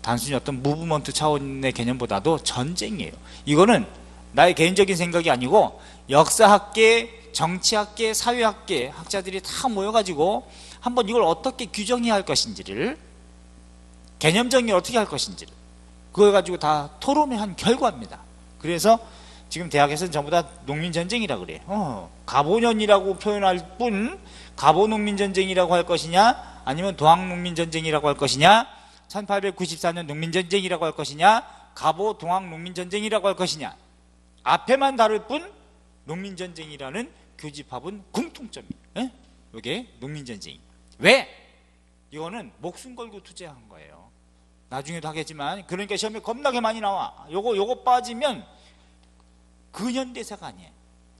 단순히 어떤 무브먼트 차원의 개념보다도 전쟁이에요. 이거는 나의 개인적인 생각이 아니고 역사학계, 정치학계, 사회학계 학자들이 다 모여가지고 한번 이걸 어떻게 규정해야 할 것인지를 개념 정의를 어떻게 할 것인지를 그걸 가지고 다 토론을 한 결과입니다. 그래서 지금 대학에서는 전부 다 농민전쟁이라 그래요. 어, 가보년이라고 표현할 뿐 가보농민전쟁이라고 할 것이냐 아니면 도항농민전쟁이라고 할 것이냐 1894년 농민전쟁이라고 할 것이냐 가보 동학농민전쟁이라고 할 것이냐 앞에만 다룰 뿐 농민전쟁이라는 교집합은 공통점이에요. 이게 농민전쟁 왜? 이거는 목숨 걸고 투자한 거예요. 나중에도 하겠지만 그러니까 시험에 겁나게 많이 나와. 요거 요거 빠지면 근현대사가 아니에요.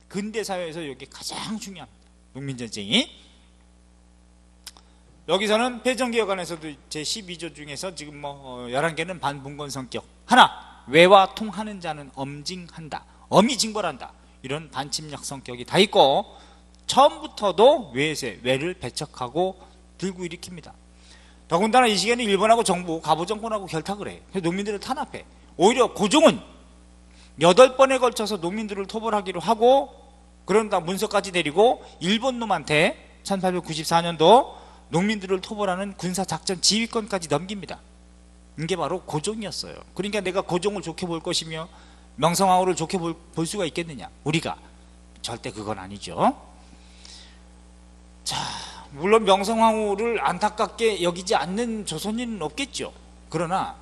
근대사회에서 이게 가장 중요합니다. 농민전쟁이. 여기서는 패전개혁안에서도 제12조 중에서 지금 뭐 11개는 어, 반분권 성격. 하나 외와 통하는 자는 엄징한다. 엄이 징벌한다 이런 반침략 성격이 다 있고 처음부터도 외세 외를 배척하고 들고 일으킵니다 더군다나 이 시기에는 일본하고 정부 가보정권하고 결탁을 해 농민들을 탄압해 오히려 고종은 여덟 번에 걸쳐서 농민들을 토벌하기로 하고 그런다 문서까지 내리고 일본 놈한테 1894년도 농민들을 토벌하는 군사작전 지휘권까지 넘깁니다. 이게 바로 고종이었어요. 그러니까 내가 고종을 좋게 볼 것이며 명성황후를 좋게 볼, 볼 수가 있겠느냐? 우리가 절대 그건 아니죠. 자, 물론 명성황후를 안타깝게 여기지 않는 조선인은 없겠죠. 그러나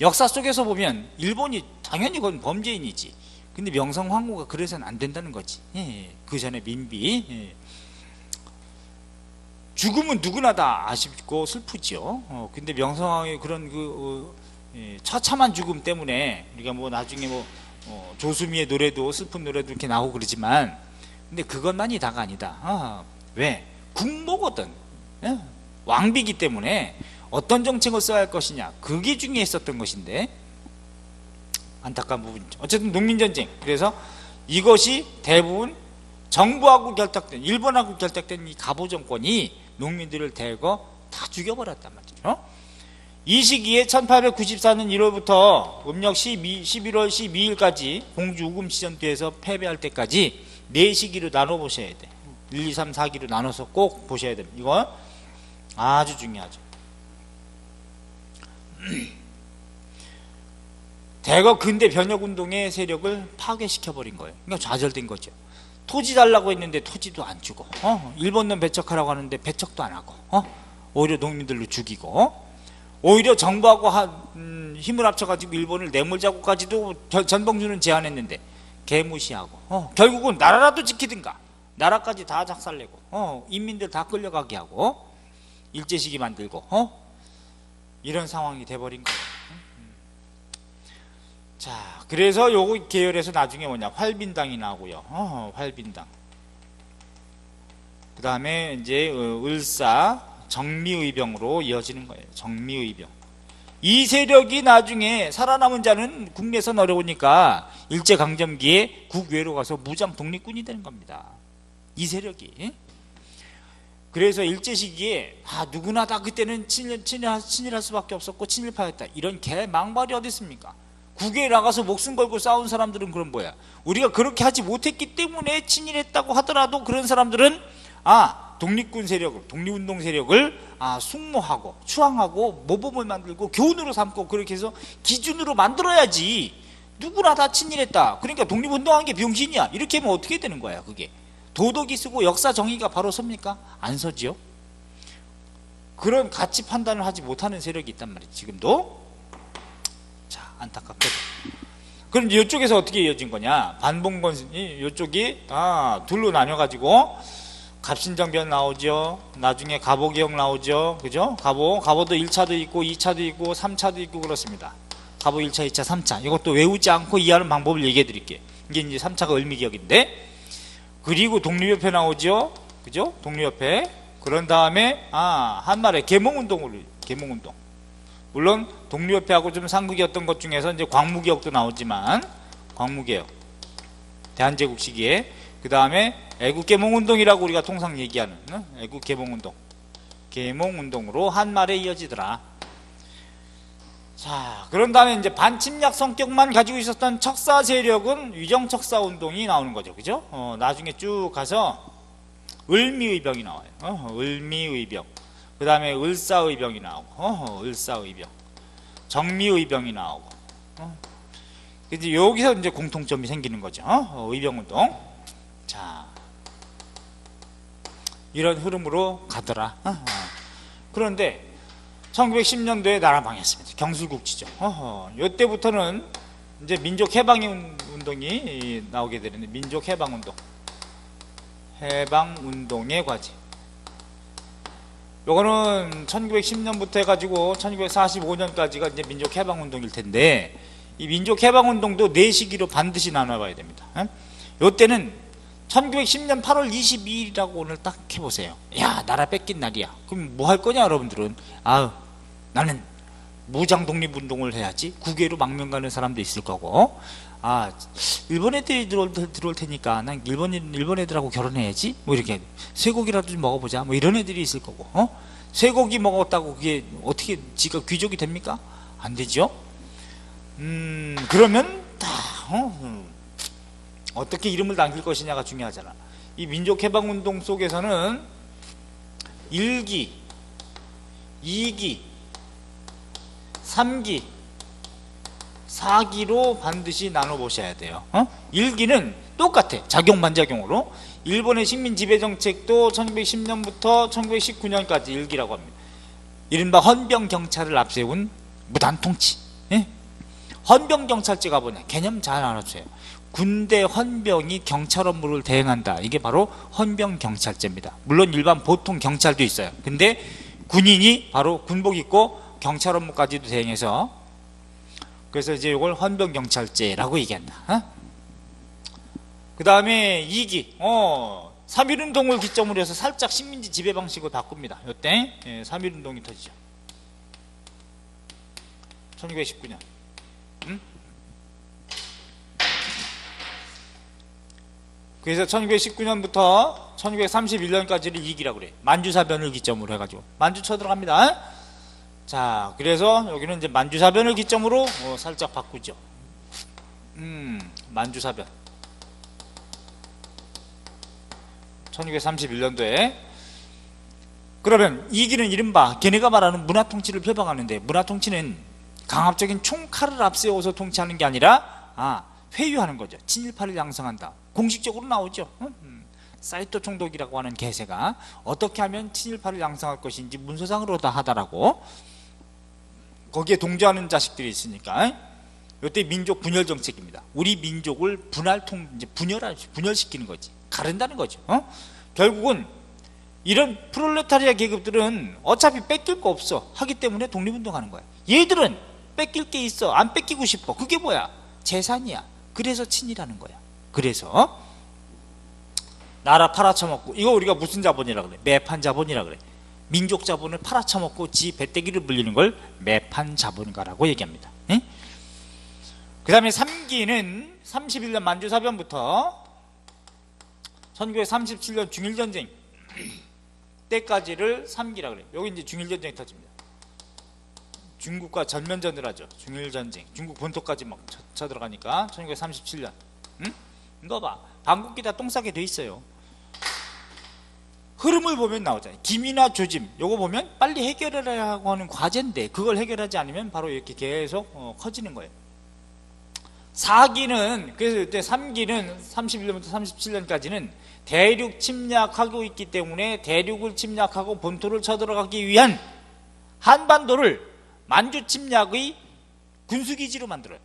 역사 속에서 보면 일본이 당연히 그건 범죄인이지. 근데 명성황후가 그래서는 안 된다는 거지. 예, 그 전에 민비. 예. 죽음은 누구나 다 아쉽고 슬프죠. 어, 근데 명성황의 그런 그 어, 예, 처참한 죽음 때문에 우리가 뭐 나중에 뭐 어, 조수미의 노래도 슬픈 노래도 이렇게 나오고 그러지만 근데 그것만이 다가 아니다. 아, 왜? 국모거든. 예? 왕비기 때문에 어떤 정책을 써야 할 것이냐 그게 중요했었던 것인데 안타까운 부분이죠. 어쨌든 농민전쟁 그래서 이것이 대부분 정부하고 결탁된 일본하고 결탁된 이 가보 정권이 농민들을 대거 다 죽여버렸단 말이죠. 이 시기에 1894년 1월부터 음력 12, 11월 12일까지 공주 우금 시전대에서 패배할 때까지 네 시기로 나눠 보셔야 돼. 1, 2, 3, 4기로 나눠서 꼭 보셔야 됩니다. 이거 아주 중요하죠. 대거 근대 변혁운동의 세력을 파괴시켜버린 거예요. 그러니까 좌절된 거죠. 토지 달라고 했는데 토지도 안 주고 어? 일본놈 배척하라고 하는데 배척도 안 하고 어? 오히려 농민들로 죽이고 어? 오히려 정부하고 한, 음, 힘을 합쳐가지고 일본을 뇌물자국까지도 전- 전봉주는 제안했는데 개무시하고 어? 결국은 나라라도 지키든가 나라까지 다 작살내고 어? 인민들 다 끌려가게 하고 어? 일제시기 만들고 어? 이런 상황이 돼버린 거예요. 음. 자, 그래서 요거 계열에서 나중에 뭐냐 활빈당이 나오고요. 어, 활빈당. 그 다음에 이제 어, 을사 정미의병으로 이어지는 거예요. 정미의병. 이 세력이 나중에 살아남은 자는 국내선 어려우니까 일제강점기에 국외로 가서 무장 독립군이 되는 겁니다. 이 세력이. 그래서 일제 시기에 아 누구나 다 그때는 친일, 친일, 친일할 수밖에 없었고 친일파였다. 이런 개 망발이 어디 있습니까? 국외에 나가서 목숨 걸고 싸운 사람들은 그럼 뭐야? 우리가 그렇게 하지 못했기 때문에 친일했다고 하더라도 그런 사람들은 아 독립군 세력을 독립운동 세력을 아 숙모하고 추앙하고 모범을 만들고 교훈으로 삼고 그렇게 해서 기준으로 만들어야지 누구나 다 친일했다. 그러니까 독립운동한 게 병신이야. 이렇게 하면 어떻게 되는 거야 그게? 도덕이 쓰고 역사 정의가 바로 섭니까? 안 서지요. 그런 가치 판단을 하지 못하는 세력이 있단 말이에요. 지금도. 자, 안타깝게도. 그럼 이쪽에서 어떻게 이어진 거냐? 반봉건이 이쪽이 아 둘로 나뉘어가지고 갑신정변 나오죠. 나중에 가보기형 나오죠. 그죠? 가보, 가보도 1차도 있고 2차도 있고 3차도 있고 그렇습니다. 가보 1차, 2차, 3차. 이것도 외우지 않고 이해하는 방법을 얘기해 드릴게요. 이게 이제 3차가 을미기역인데 그리고 독립협회 나오죠. 그죠? 독립협회. 그런 다음에 아 한말에 계몽운동을 계몽운동. 물론 독립협회하고 좀 상극이었던 것 중에서 이제 광무개혁도 나오지만 광무개혁 대한제국 시기에 그 다음에 애국계몽운동이라고 우리가 통상 얘기하는 어? 애국계몽운동 계몽운동으로 한 말에 이어지더라. 자, 그런 다음에 이제 반침략 성격만 가지고 있었던 척사 세력은 위정척사 운동이 나오는 거죠. 그죠? 어, 나중에 쭉 가서 을미의병이 나와요. 어, 을미의병. 그 다음에 을사의병이 나오고, 어, 을사의병. 정미의병이 나오고. 어. 이제 여기서 이제 공통점이 생기는 거죠. 어, 의병운동. 자, 이런 흐름으로 가더라. 어, 어. 그런데 1910년도에 나라 망했습니다. 경술국지죠. 어허, 이때부터는 이제 민족 해방 운동이 나오게 되는데 민족 해방 운동, 해방 운동의 과제. 요거는 1910년부터 해가지고 1945년까지가 이제 민족 해방 운동일 텐데 이 민족 해방 운동도 네 시기로 반드시 나눠봐야 됩니다. 요때는 1910년 8월 22일이라고 오늘 딱 해보세요. 야, 나라 뺏긴 날이야. 그럼 뭐 할 거냐, 여러분들은? 아우, 나는 무장 독립운동을 해야지. 국외로 망명 가는 사람도 있을 거고. 아, 일본 애들이 들어올, 들어올 테니까 난 일본, 일본 애들하고 결혼해야지. 뭐 이렇게. 쇠고기라도 좀 먹어보자. 뭐 이런 애들이 있을 거고. 어? 쇠고기 먹었다고 그게 어떻게 지가 귀족이 됩니까? 안 되죠? 음, 그러면 다, 어? 음. 어떻게 이름을 남길 것이냐가 중요하잖아. 이 민족해방운동 속에서는 1기, 2기, 3기, 4기로 반드시 나눠보셔야 돼요. 어? 1기는 똑같아. 작용, 반작용으로. 일본의 식민 지배 정책도 1910년부터 1919년까지 1기라고 합니다. 이른바 헌병 경찰을 앞세운 무단 통치. 예? 헌병 경찰제가 뭐냐? 개념 잘 알아주세요. 군대 헌병이 경찰 업무를 대행한다. 이게 바로 헌병 경찰제입니다. 물론 일반 보통 경찰도 있어요. 근데 군인이 바로 군복 입고 경찰 업무까지도 대행해서 그래서 이제 이걸 헌병 경찰제라고 얘기한다. 어? 그 다음에 2기, 어, 3.1운동을 기점으로 해서 살짝 식민지 지배 방식을 바꿉니다. 이때 예, 3.1운동이 터지죠. 1919년. 그래서 1919년부터 1931년까지를 2기라고 그래. 만주사변을 기점으로 해가지고. 만주 쳐들어갑니다. 자, 그래서 여기는 이제 만주사변을 기점으로 어, 살짝 바꾸죠. 음, 만주사변. 1931년도에. 그러면 2기는 이른바 걔네가 말하는 문화통치를 표방하는데 문화통치는 강압적인 총칼을 앞세워서 통치하는 게 아니라 아 회유하는 거죠. 친일파를 양성한다. 공식적으로 나오죠. 어? 음. 사이토 총독이라고 하는 개세가 어떻게 하면 친일파를 양성할 것인지 문서상으로 다 하다라고 거기에 동조하는 자식들이 있으니까 이때 민족 분열 정책입니다. 우리 민족을 분할 통 이제 분열 분열시키는 거지. 가른다는 거죠. 어? 결국은 이런 프롤레타리아 계급들은 어차피 뺏길 거 없어 하기 때문에 독립운동하는 거야. 얘들은 뺏길 게 있어 안 뺏기고 싶어. 그게 뭐야? 재산이야. 그래서 친이라는 거야. 그래서 나라 팔아쳐먹고 이거 우리가 무슨 자본이라 그래? 매판 자본이라 그래. 민족 자본을 팔아쳐먹고 지 배때기를 물리는 걸 매판 자본가라고 얘기합니다. 그 다음에 3기는 31년 만주사변부터 1937년 중일전쟁 때까지를 3기라 그래요. 여기 이제 중일전쟁이 터집니다. 중국과 전면전을 하죠. 중일전쟁. 중국 본토까지 막 쳐, 쳐 들어가니까 1937년. 응? 이거 봐. 방국기 다 똥 싸게 돼 있어요. 흐름을 보면 나오잖아요. 김이나 조짐. 요거 보면 빨리 해결하라고 하는 과제인데 그걸 해결하지 않으면 바로 이렇게 계속 어, 커지는 거예요. 4기는 그래서 이때 3기는 31년부터 37년까지는 대륙 침략하고 있기 때문에 대륙을 침략하고 본토를 쳐들어가기 위한 한반도를 만주 침략의 군수기지로 만들어요.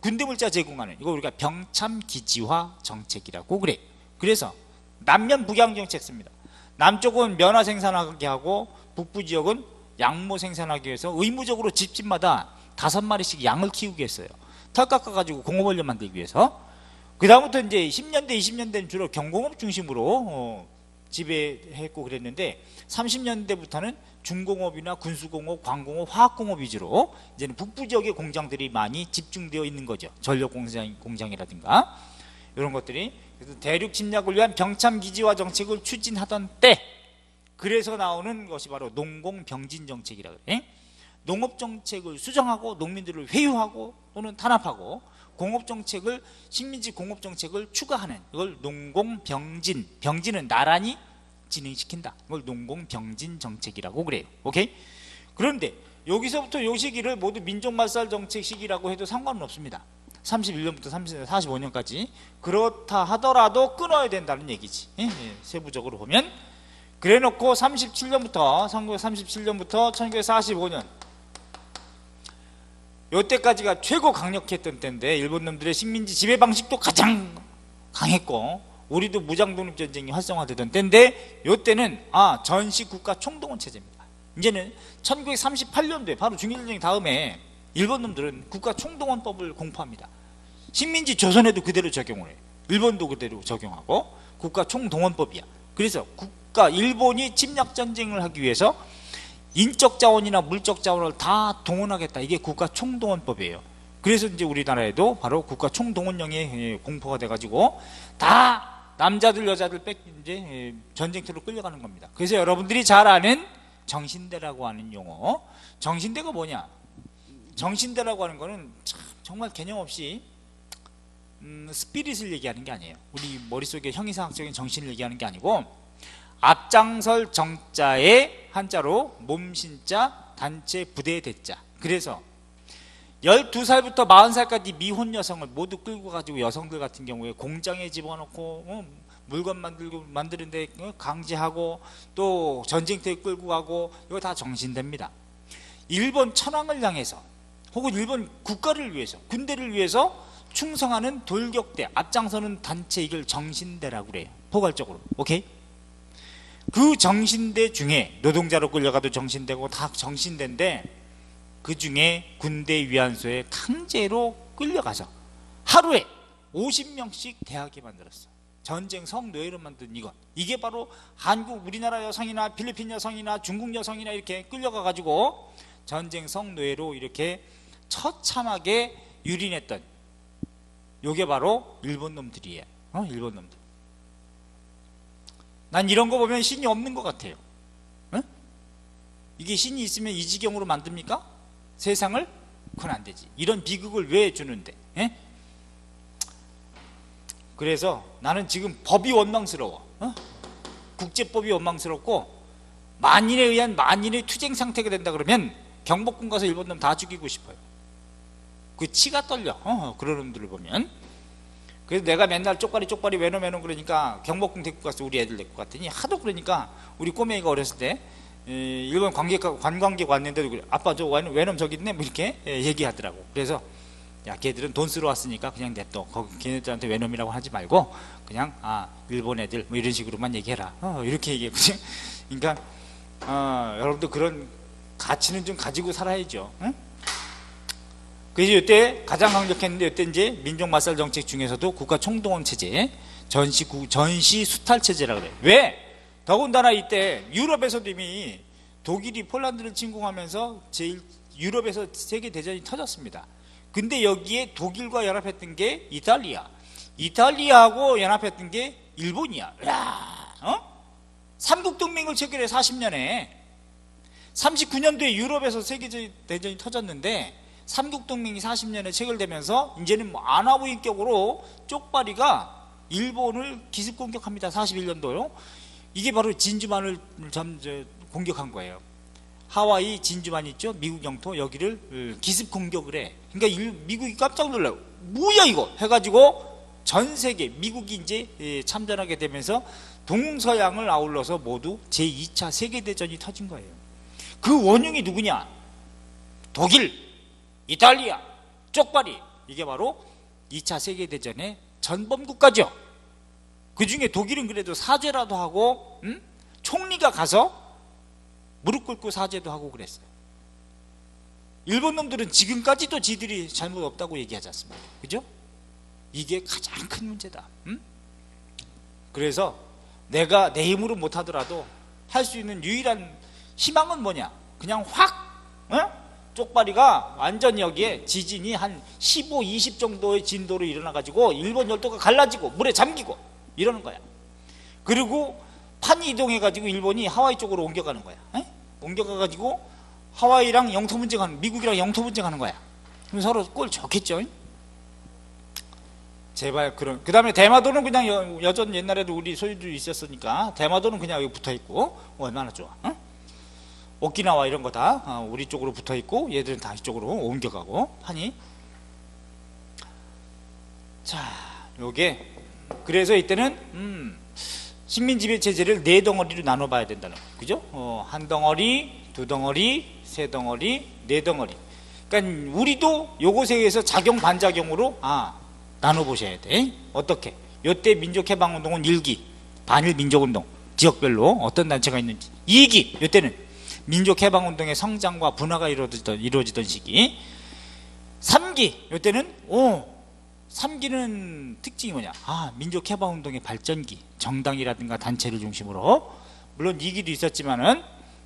군대 물자 제공하는 이거 우리가 병참 기지화 정책이라고 그래. 그래서 남면 북양 정책 씁니다. 남쪽은 면화 생산하게 하고 북부 지역은 양모 생산하기 위해서 의무적으로 집집마다 다섯 마리씩 양을 키우게 했어요. 털 깎아가지고 공업원료 만들기 위해서. 그 다음부터 이제 10년대, 20년대는 주로 경공업 중심으로 어, 지배했고 그랬는데 30년대부터는 중공업이나 군수공업, 광공업, 화학공업 위주로 이제는 북부 지역의 공장들이 많이 집중되어 있는 거죠. 전력 공장, 공장이라든가 이런 것들이 그래서 대륙 침략을 위한 병참 기지화 정책을 추진하던 때 그래서 나오는 것이 바로 농공 병진 정책이라 그래. 농업 정책을 수정하고 농민들을 회유하고 또는 탄압하고 공업 정책을 식민지 공업 정책을 추가하는 이걸 농공 병진 병진은 나란히 진행시킨다. 이걸 농공병진 정책이라고 그래요. 오케이? 그런데 여기서부터 요 시기를 모두 민족말살 정책 시기라고 해도 상관은 없습니다. 31년부터 30, 45년까지 그렇다 하더라도 끊어야 된다는 얘기지. 예? 예, 세부적으로 보면 그래 놓고 37년부터 1937년부터 1945년 요때까지가 최고 강력했던 때인데 일본 놈들의 식민지 지배 방식도 가장 강했고 우리도 무장 독립 전쟁이 활성화되던 때인데 요때는 아 전시 국가 총동원 체제입니다. 이제는 1938년도에 바로 중일전쟁 다음에 일본 놈들은 국가 총동원법을 공포합니다. 식민지 조선에도 그대로 적용을 해요. 일본도 그대로 적용하고 국가 총동원법이야. 그래서 국가 일본이 침략 전쟁을 하기 위해서 인적 자원이나 물적 자원을 다 동원하겠다. 이게 국가 총동원법이에요. 그래서 이제 우리나라에도 바로 국가 총동원령이 공포가 돼가지고 다 남자들 여자들 뺏 이제 전쟁터로 끌려가는 겁니다. 그래서 여러분들이 잘 아는 정신대라고 하는 용어. 정신대가 뭐냐? 정신대라고 하는 거는 참 정말 개념 없이 음, 스피릿을 얘기하는 게 아니에요. 우리 머릿속에 형이상학적인 정신을 얘기하는 게 아니고 앞장설 정자의 한자로 몸신자 단체 부대 대자 그래서 12살부터 40살까지 미혼 여성을 모두 끌고 가지고 여성들 같은 경우에 공장에 집어넣고 어, 물건 만들고 만드는데 어, 강제하고 또 전쟁터에 끌고 가고 이거 다 정신됩니다. 일본 천황을 향해서 혹은 일본 국가를 위해서 군대를 위해서 충성하는 돌격대 앞장서는 단체 이걸 정신대라고 그래요. 포괄적으로. 오케이? 그 정신대 중에 노동자로 끌려가도 정신대고 다 정신대인데 그 중에 군대 위안소에 강제로 끌려가서 하루에 50명씩 대학에 만들었어. 전쟁 성노예로 만든 이것. 이게 바로 한국, 우리나라 여성이나 필리핀 여성이나 중국 여성이나 이렇게 끌려가 가지고 전쟁 성노예로 이렇게 처참하게 유린했던 요게 바로 일본 놈들이에요. 어? 일본 놈들. 난 이런 거 보면 신이 없는 것 같아요. 어? 이게 신이 있으면 이 지경으로 만듭니까? 세상을? 그건 안 되지. 이런 비극을 왜 주는데? 에? 그래서 나는 지금 법이 원망스러워. 어? 국제법이 원망스럽고 만인에 의한 만인의 투쟁 상태가 된다 그러면 경복궁 가서 일본 놈 다 죽이고 싶어요. 그 치가 떨려. 어, 그런 놈들을 보면. 그래서 내가 맨날 쪽발이 쪽발이 외놈 외놈 그러니까 경복궁 데리고 가서 우리 애들 데리고 갔더니 하도 그러니까 우리 꼬맹이가 어렸을 때 에, 일본 관객 관광객 왔는데도. 아빠 저 외놈, 외놈 저기 있네 뭐 이렇게 에, 얘기하더라고. 그래서 야 걔들은 돈 쓰러 왔으니까 그냥 냅둬. 거기 걔네들한테 외놈이라고 하지 말고 그냥 아 일본 애들 뭐 이런 식으로만 얘기해라. 어, 이렇게 얘기했거든. 그러니까 어, 여러분도 그런 가치는 좀 가지고 살아야죠. 응? 그래서 이때 가장 강력했는데 이때 이제 민족 맞살 정책 중에서도 국가 총동원 체제, 전시 구, 전시 수탈 체제라 그래. 왜? 더군다나 이때 유럽에서도 이미 독일이 폴란드를 침공하면서 제일 유럽에서 세계 대전이 터졌습니다. 근데 여기에 독일과 연합했던 게 이탈리아, 이탈리아하고 연합했던 게 일본이야. 야, 어? 삼국 동맹을 체결해 40년에 39년도에 유럽에서 세계 대전이 터졌는데 삼국 동맹이 40년에 체결되면서 이제는 뭐 아나부인격으로 쪽발이가 일본을 기습 공격합니다. 41년도요. 이게 바로 진주만을 점 공격한 거예요. 하와이 진주만 있죠? 미국 영토 여기를 어, 기습 공격을 해. 그러니까 일, 미국이 깜짝 놀라요. 뭐야 이거? 해가지고 전 세계 미국이 이제 예, 참전하게 되면서 동서양을 아울러서 모두 제2차 세계대전이 터진 거예요. 그 원흉이 누구냐? 독일, 이탈리아, 쪽발이 이게 바로 2차 세계대전의 전범국가죠. 그 중에 독일은 그래도 사죄라도 하고 음? 총리가 가서 무릎 꿇고 사죄도 하고 그랬어요. 일본 놈들은 지금까지도 지들이 잘못 없다고 얘기하지 않습니까? 그죠? 이게 가장 큰 문제다. 음? 그래서 내가 내 힘으로 못하더라도 할 수 있는 유일한 희망은 뭐냐? 그냥 확 어? 쪽발이가 완전 여기에 지진이 한 15, 20 정도의 진도로 일어나가지고 일본 열도가 갈라지고 물에 잠기고 이러는 거야. 그리고 판이 이동해가지고 일본이 하와이 쪽으로 옮겨가는 거야. 에? 옮겨가가지고 하와이랑 영토 분쟁하는, 미국이랑 영토 분쟁하는 거야. 그럼 서로 꼴 좋겠죠? 제발 그런. 그 다음에 대마도는 그냥 여, 전 옛날에도 우리 소유주 있었으니까 대마도는 그냥 여기 붙어 있고 얼마나 좋아. 어? 오키나와 이런 거다 어, 우리 쪽으로 붙어 있고 얘들은 다 이쪽으로 옮겨가고 하니 자 요게 그래서 이때는 음, 식민지배 체제를 네 덩어리로 나눠봐야 된다는 거 그죠? 어, 한 덩어리, 두 덩어리, 세 덩어리, 네 덩어리. 그러니까 우리도 요것에 의해서 작용 반작용으로 아 나눠 보셔야 돼. 어떻게? 요때 민족해방운동은 일기 반일 민족운동 지역별로 어떤 단체가 있는지. 2기 요때는 민족해방운동의 성장과 분화가 이루어지던, 이루어지던 시기. 3기 이때는 오 3기는 특징이 뭐냐 아 민족 해방 운동의 발전기 정당이라든가 단체를 중심으로 물론 2기도 있었지만은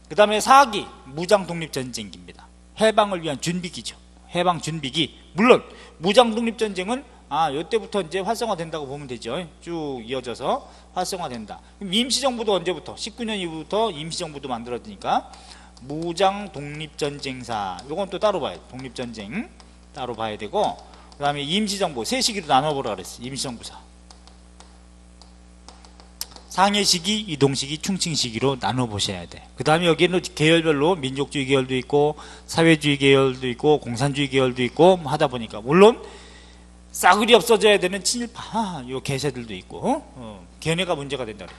그 다음에 4기 무장 독립 전쟁기입니다 해방을 위한 준비기죠 해방 준비기 물론 무장 독립 전쟁은 아, 이때부터 이제 활성화된다고 보면 되죠. 쭉 이어져서 활성화된다. 임시정부도 언제부터? 19년 이후부터 임시정부도 만들어지니까 무장 독립 전쟁사. 요건 또 따로 봐야 돼. 독립 전쟁 따로 봐야 되고 그 다음에 임시정부 세 시기로 나눠보라 그랬어. 임시정부사. 상해 시기, 이동 시기, 충칭 시기로 나눠 보셔야 돼. 그 다음에 여기는 계열별로 민족주의 계열도 있고 사회주의 계열도 있고 공산주의 계열도 있고 뭐 하다 보니까 물론 싸그리 없어져야 되는 친일파 아, 요 개새들도 있고 어? 어, 걔네가 문제가 된다 그래.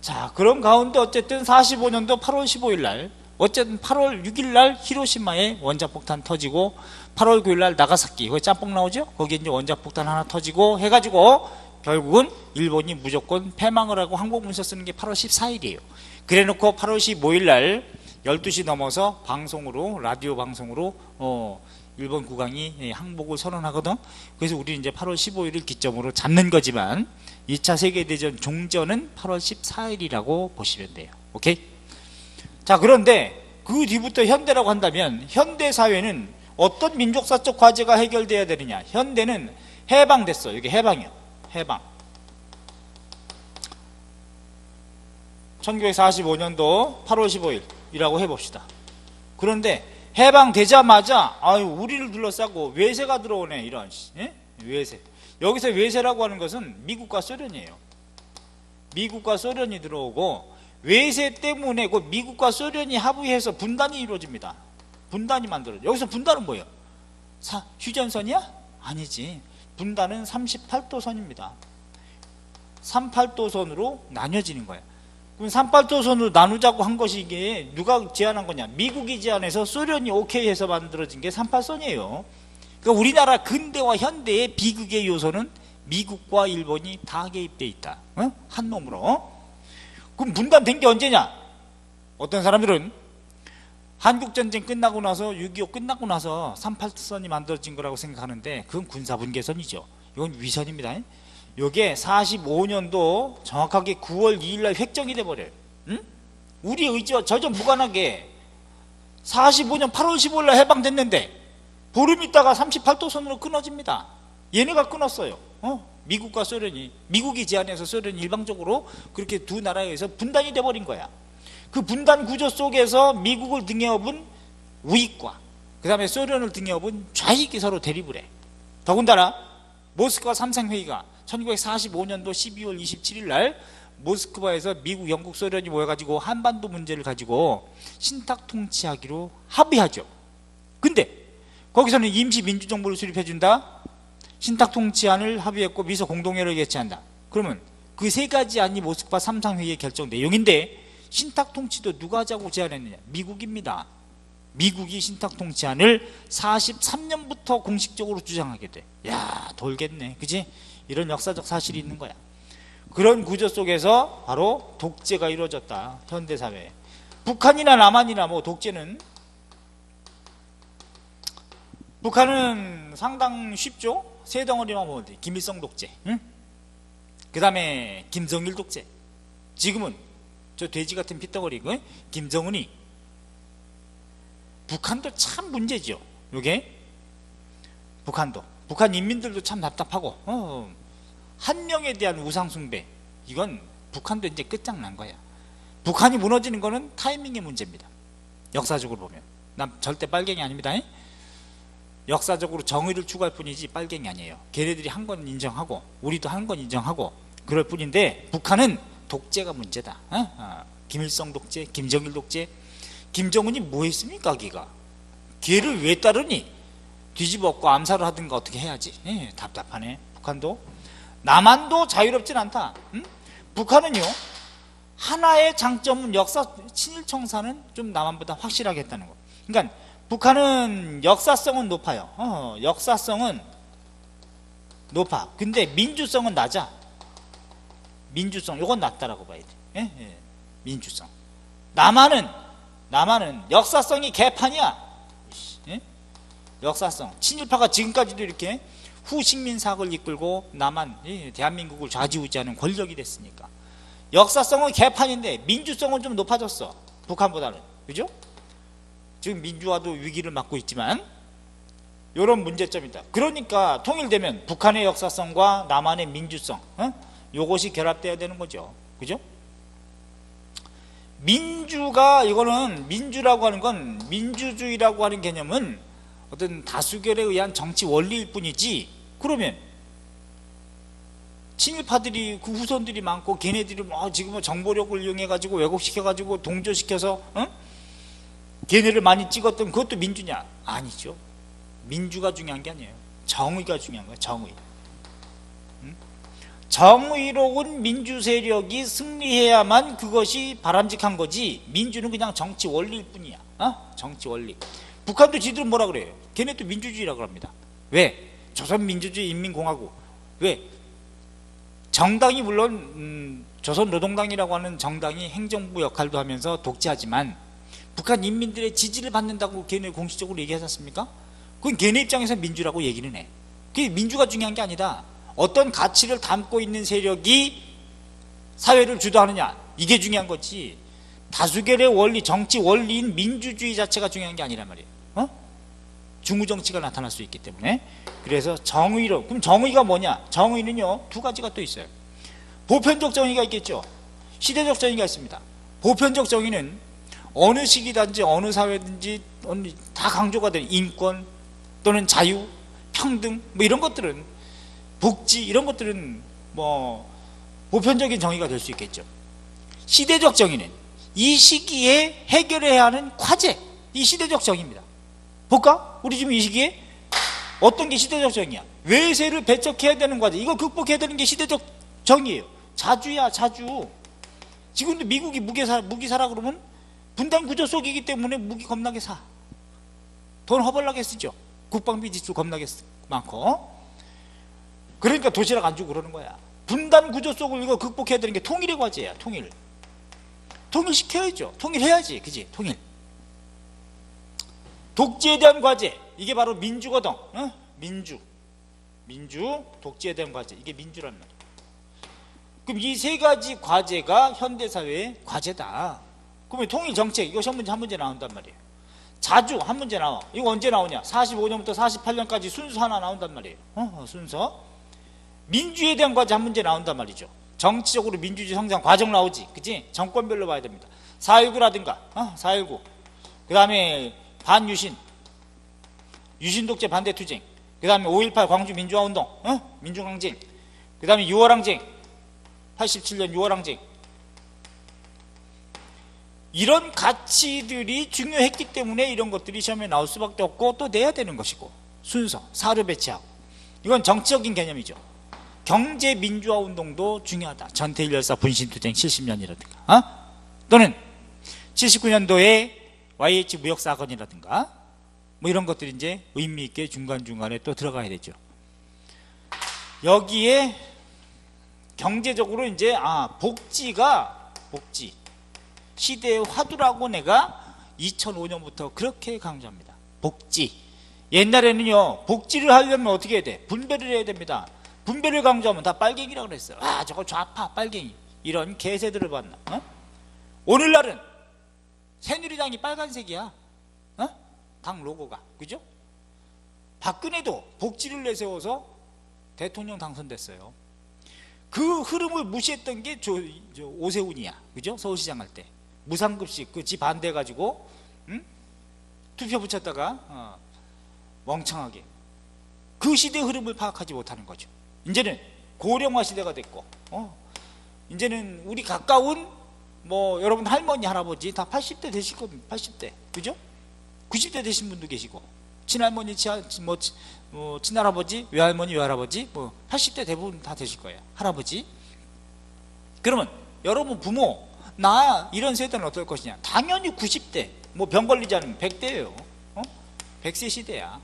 자 그런 가운데 어쨌든 45년도 8월 15일 날 어쨌든 8월 6일 날 히로시마에 원자폭탄 터지고 8월 9일 날 나가사키 거기 짬뽕 나오죠 거기에 이제 원자 폭탄 하나 터지고 해가지고 결국은 일본이 무조건 패망을 하고 항복문서 쓰는 게 8월 14일이에요 그래 놓고 8월 15일 날 12시 넘어서 방송으로 라디오 방송으로 어 일본 국왕이 예, 항복을 선언하거든. 그래서 우리는 이제 8월 15일을 기점으로 잡는 거지만 2차 세계대전 종전은 8월 14일이라고 보시면 돼요. 오케이? 자, 그런데 그 뒤부터 현대라고 한다면 현대 사회는 어떤 민족사적 과제가 해결돼야 되느냐? 현대는 해방됐어. 여기 해방이요. 해방. 1945년도 8월 15일이라고 해봅시다. 그런데 해방되자마자 아유 우리를 둘러싸고 외세가 들어오네 이런 예? 외세 여기서 외세라고 하는 것은 미국과 소련이에요 미국과 소련이 들어오고 외세 때문에 그 미국과 소련이 합의해서 분단이 이루어집니다 분단이 만들어 여기서 분단은 뭐예요 사, 휴전선이야? 아니지. 분단은 38도선입니다. 38도선으로 나뉘어지는 거야. 그럼 38도선으로 나누자고 한 것이 이게 누가 제안한 거냐? 미국이 제안해서 소련이 오케이 해서 만들어진 게 38선이에요. 그러니까 우리나라 근대와 현대의 비극의 요소는 미국과 일본이 다 개입돼 있다. 어? 한 놈으로. 그럼 분단된 게 언제냐? 어떤 사람들은 한국전쟁 끝나고 나서 6.25 끝나고 나서 38선이 만들어진 거라고 생각하는데 그건 군사분계선이죠. 이건 위선입니다. 이게 45년도 정확하게 9월 2일 날 획정이 돼버려요. 응? 우리 의지와 전혀 무관하게 45년 8월 15일 날 해방됐는데 보름 있다가 38도선으로 끊어집니다. 얘네가 끊었어요. 어? 미국과 소련이 미국이 제안해서 소련이 일방적으로 그렇게 두 나라에 의해서 분단이 돼버린 거야. 그 분단 구조 속에서 미국을 등에 업은 우익과 그 다음에 소련을 등에 업은 좌익이 서로 대립을 해. 더군다나 모스크바 삼상회의가 1945년도 12월 27일 날 모스크바에서 미국, 영국, 소련이 모여가지고 한반도 문제를 가지고 신탁 통치하기로 합의하죠. 근데 거기서는 임시 민주정부를 수립해준다. 신탁 통치안을 합의했고 미소 공동회를 개최한다. 그러면 그 세 가지 안이 모스크바 삼상회의의 결정 내용인데 신탁 통치도 누가 하자고 제안했느냐? 미국입니다. 미국이 신탁 통치안을 43년부터 공식적으로 주장하게 돼. 야, 돌겠네. 그지? 이런 역사적 사실이 있는 거야. 그런 구조 속에서 바로 독재가 이루어졌다. 현대사회에. 북한이나 남한이나 뭐 독재는 북한은 상당 쉽죠? 세 덩어리만 보면 돼. 김일성 독재. 응? 그 다음에 김정일 독재. 지금은 저 돼지 같은 핏덩어리, 그 김정은이 북한도 참 문제죠. 요게 북한도 북한 인민들도 참 답답하고 어, 한 명에 대한 우상숭배 이건 북한도 이제 끝장난 거야. 북한이 무너지는 거는 타이밍의 문제입니다. 역사적으로 보면 난 절대 빨갱이 아닙니다. 역사적으로 정의를 추구할 뿐이지 빨갱이 아니에요. 걔네들이 한 건 인정하고 우리도 한 건 인정하고 그럴 뿐인데 북한은 독재가 문제다. 어? 어, 김일성 독재, 김정일 독재, 김정은이 뭐 했습니까, 기가? 걔를 왜 따르니? 뒤집어엎고 암살을 하든가 어떻게 해야지. 예, 답답하네. 북한도. 남한도 자유롭진 않다. 응? 북한은요, 하나의 장점은 역사, 친일청사는 좀 남한보다 확실하게 했다는 거. 그러니까 북한은 역사성은 높아요. 어, 역사성은 높아. 근데 민주성은 낮아. 민주성, 이건 낮다라고 봐야 돼. 예? 예. 민주성. 남한은 남한은 역사성이 개판이야. 예? 역사성. 친일파가 지금까지도 이렇게 후식민 사학을 이끌고 남한, 예, 대한민국을 좌지우지하는 권력이 됐으니까. 역사성은 개판인데 민주성은 좀 높아졌어. 북한보다는. 그죠? 지금 민주화도 위기를 맞고 있지만 이런 문제점이다. 그러니까 통일되면 북한의 역사성과 남한의 민주성, 어? 요것이 결합돼야 되는 거죠. 그죠? 민주가 이거는 민주라고 하는 건 민주주의라고 하는 개념은 어떤 다수결에 의한 정치 원리일 뿐이지 그러면 친일파들이 그 후손들이 많고 걔네들이 뭐 지금 정보력을 이용해 가지고 왜곡시켜 가지고 동조시켜서 어? 걔네를 많이 찍었던 그것도 민주냐 아니죠 민주가 중요한 게 아니에요 정의가 중요한 거예요 정의 정의로운 민주 세력이 승리해야만 그것이 바람직한 거지 민주는 그냥 정치 원리일 뿐이야 어? 정치 원리 북한도 지들은 뭐라 그래요 걔네도 민주주의라고 합니다 왜? 조선민주주의 인민공화국 왜? 정당이 물론 음, 조선노동당이라고 하는 정당이 행정부 역할도 하면서 독재하지만 북한 인민들의 지지를 받는다고 걔네 공식적으로 얘기하지 않습니까? 그건 걔네 입장에서 민주라고 얘기는 해 그게 민주가 중요한 게 아니다 어떤 가치를 담고 있는 세력이 사회를 주도하느냐. 이게 중요한 거지. 다수결의 원리 정치 원리인 민주주의 자체가 중요한 게 아니란 말이에요. 어? 중우정치가 나타날 수 있기 때문에. 그래서 정의로 그럼 정의가 뭐냐? 정의는요 두 가지가 또 있어요. 보편적 정의가 있겠죠. 시대적 정의가 있습니다. 보편적 정의는 어느 시기든지 어느 사회든지 다 강조가 되는 인권 또는 자유 평등 뭐 이런 것들은 복지 이런 것들은 뭐 보편적인 정의가 될 수 있겠죠. 시대적 정의는 이 시기에 해결해야 하는 과제 이 시대적 정의입니다. 볼까? 우리 지금 이 시기에 어떤 게 시대적 정의야? 외세를 배척해야 되는 과제. 이거 극복해야 되는 게 시대적 정의예요. 자주야, 자주. 지금도 미국이 무기 사, 무기 사라 그러면 분단 구조 속이기 때문에 무기 겁나게 사. 돈 허벌나게 쓰죠. 국방비 지출 겁나게 쓰, 많고. 그러니까 도시락 안 주고 그러는 거야. 분단 구조 속을 이거 극복해야 되는 게 통일의 과제야, 통일. 통일시켜야죠. 통일해야지, 그지? 통일. 독재에 대한 과제. 이게 바로 민주거든. 어? 민주. 민주, 독재에 대한 과제. 이게 민주란 말이야. 그럼 이 세 가지 과제가 현대사회의 과제다. 그러면 통일정책, 이거 한 문제 한 문제 나온단 말이에요. 자주 한 문제 나와. 이거 언제 나오냐? 45년부터 48년까지 순서 하나 나온단 말이에요. 어, 순서. 민주에 대한 과제 한 문제 나온단 말이죠. 정치적으로 민주주의 성장 과정 나오지. 그지? 정권별로 봐야 됩니다. 4.19라든가, 어, 4.19. 그 다음에 반유신, 유신독재 반대투쟁. 그 다음에 5.18 광주 민주화운동, 어? 민주항쟁. 그 다음에 6월항쟁. 87년 6월항쟁. 이런 가치들이 중요했기 때문에 이런 것들이 시험에 나올 수밖에 없고 또 내야 되는 것이고 순서, 사료 배치하고 이건 정치적인 개념이죠. 경제 민주화 운동도 중요하다. 전태일 열사 분신투쟁 70년이라든가 어? 또는 79년도에 YH 무역 사건이라든가 뭐 이런 것들이 이제 의미 있게 중간 중간에 또 들어가야 되죠. 여기에 경제적으로 이제 아 복지가 복지 시대의 화두라고 내가 2005년부터 그렇게 강조합니다. 복지. 옛날에는요, 복지를 하려면 어떻게 해야 돼? 분배를 해야 됩니다. 분배를 강조하면 다 빨갱이라고 그랬어요. 아, 저거 좌파, 빨갱이. 이런 개새들을 봤나? 어? 오늘날은 새누리당이 빨간색이야. 어? 당 로고가. 그죠? 박근혜도 복지를 내세워서 대통령 당선됐어요. 그 흐름을 무시했던 게 저, 저 오세훈이야. 그죠? 서울시장 할 때. 무상급식 그지 반대해가지고 응? 투표 붙였다가 어, 멍청하게 그 시대 흐름을 파악하지 못하는 거죠. 이제는 고령화 시대가 됐고 어, 이제는 우리 가까운 뭐 여러분 할머니 할아버지 다 80대 되실 겁니다. 80대 그죠? 90대 되신 분도 계시고 친할머니 치, 뭐, 뭐 친할아버지 외할머니 외할아버지 뭐 80대 대부분 다 되실 거예요. 할아버지 그러면 여러분 부모 나 이런 세대는 어떨 것이냐 당연히 90대 뭐 병 걸리지 않으면 100대예요 어? 100세 시대야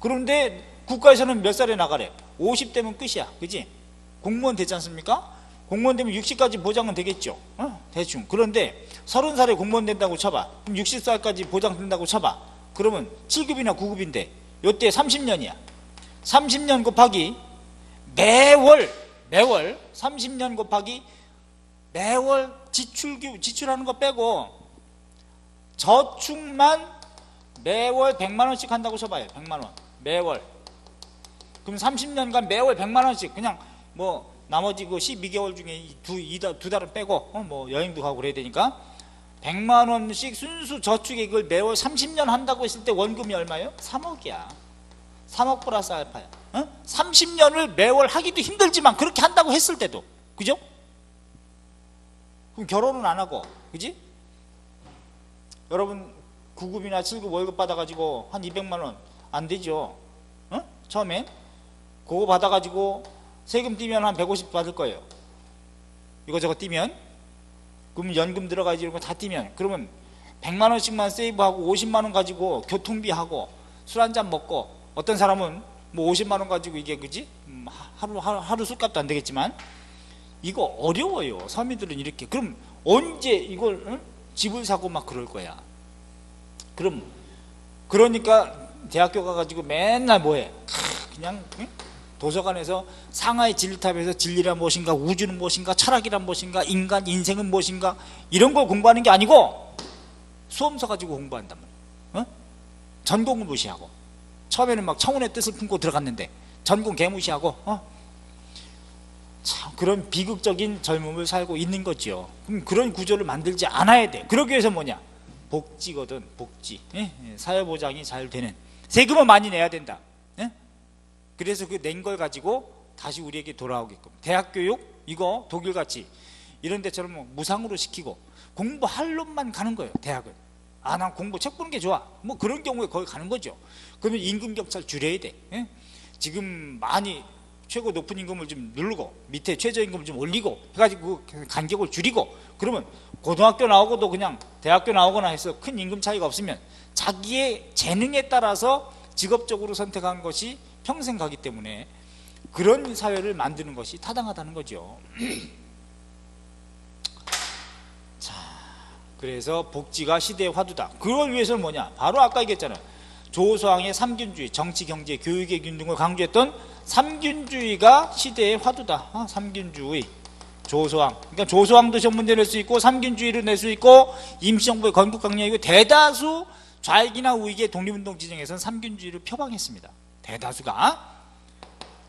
그런데 국가에서는 몇 살에 나가래 50대면 끝이야 그지 공무원 되지 않습니까 공무원 되면 60까지 보장은 되겠죠 어? 대충 그런데 30살에 공무원 된다고 쳐봐 그럼 60살까지 보장된다고 쳐봐 그러면 7급이나 9급인데 요때 30년이야 30년 곱하기 매월 매월 30년 곱하기 매월 지출, 지출하는 거 빼고 저축만 매월 100만 원씩 한다고 쳐봐요. 100만 원. 매월. 그럼 30년간 매월 100만 원씩 그냥 뭐 나머지 그 12개월 중에 두, 두 달은 빼고 어, 뭐 여행도 가고 그래야 되니까 100만 원씩 순수 저축액을 매월 30년 한다고 했을 때 원금이 얼마예요? 3억이야. 3억 플러스 알파야. 어? 30년을 매월 하기도 힘들지만 그렇게 한다고 했을 때도. 그죠? 그럼 결혼은 안 하고, 그지? 여러분 9급이나 7급 월급 받아가지고 한 200만 원 안 되죠. 어? 처음에 그거 받아가지고 세금 띄면 한 150 받을 거예요. 이거저거 띄면 그러면 연금 들어가야지 이런 거다 띄면 그러면 100만 원씩만 세이브하고 50만 원 가지고 교통비하고 술 한 잔 먹고 어떤 사람은 뭐 50만 원 가지고 이게 그지? 음, 하루, 하루, 하루 술값도 안 되겠지만 이거 어려워요. 서민들은 이렇게. 그럼 언제 이걸 응? 집을 사고 막 그럴 거야. 그럼 그러니까 대학교 가가지고 맨날 뭐해? 그냥 응? 도서관에서 상하이 진리탑에서 진리란 무엇인가, 우주는 무엇인가, 철학이란 무엇인가, 인간 인생은 무엇인가 이런 걸 공부하는 게 아니고 수험서 가지고 공부한단 말이야. 어? 전공을 무시하고 처음에는 막 청운의 뜻을 품고 들어갔는데 전공 개무시하고 어? 참 그런 비극적인 젊음을 살고 있는 거죠. 그럼 그런 구조를 만들지 않아야 돼. 그러기 위해서 뭐냐? 복지거든, 복지. 예? 예 사회보장이 잘 되는. 세금은 많이 내야 된다. 예? 그래서 그 낸 걸 가지고 다시 우리에게 돌아오게끔. 대학교육, 이거 독일같이 이런 데처럼 뭐 무상으로 시키고 공부할 놈만 가는 거예요, 대학을. 아, 난 공부 책 보는 게 좋아. 뭐 그런 경우에 거기 가는 거죠. 그러면 임금 격차를 줄여야 돼. 예? 지금 많이 최고 높은 임금을 좀 누르고 밑에 최저임금을 좀 올리고 해가지고 그 간격을 줄이고 그러면 고등학교 나오고도 그냥 대학교 나오거나 해서 큰 임금 차이가 없으면 자기의 재능에 따라서 직업적으로 선택한 것이 평생 가기 때문에 그런 사회를 만드는 것이 타당하다는 거죠. 자, 그래서 복지가 시대의 화두다. 그걸 위해서는 뭐냐? 바로 아까 얘기했잖아요. 조소왕의 삼균주의, 정치, 경제, 교육의 균등을 강조했던 삼균주의가 시대의 화두다. 아, 삼균주의. 조소왕. 그러니까 조소왕도 전문대 낼수 있고 삼균주의를 낼 수 있고 임시정부의 건국 강령이고 대다수 좌익이나 우익의 독립운동 지정에서는 삼균주의를 표방했습니다. 대다수가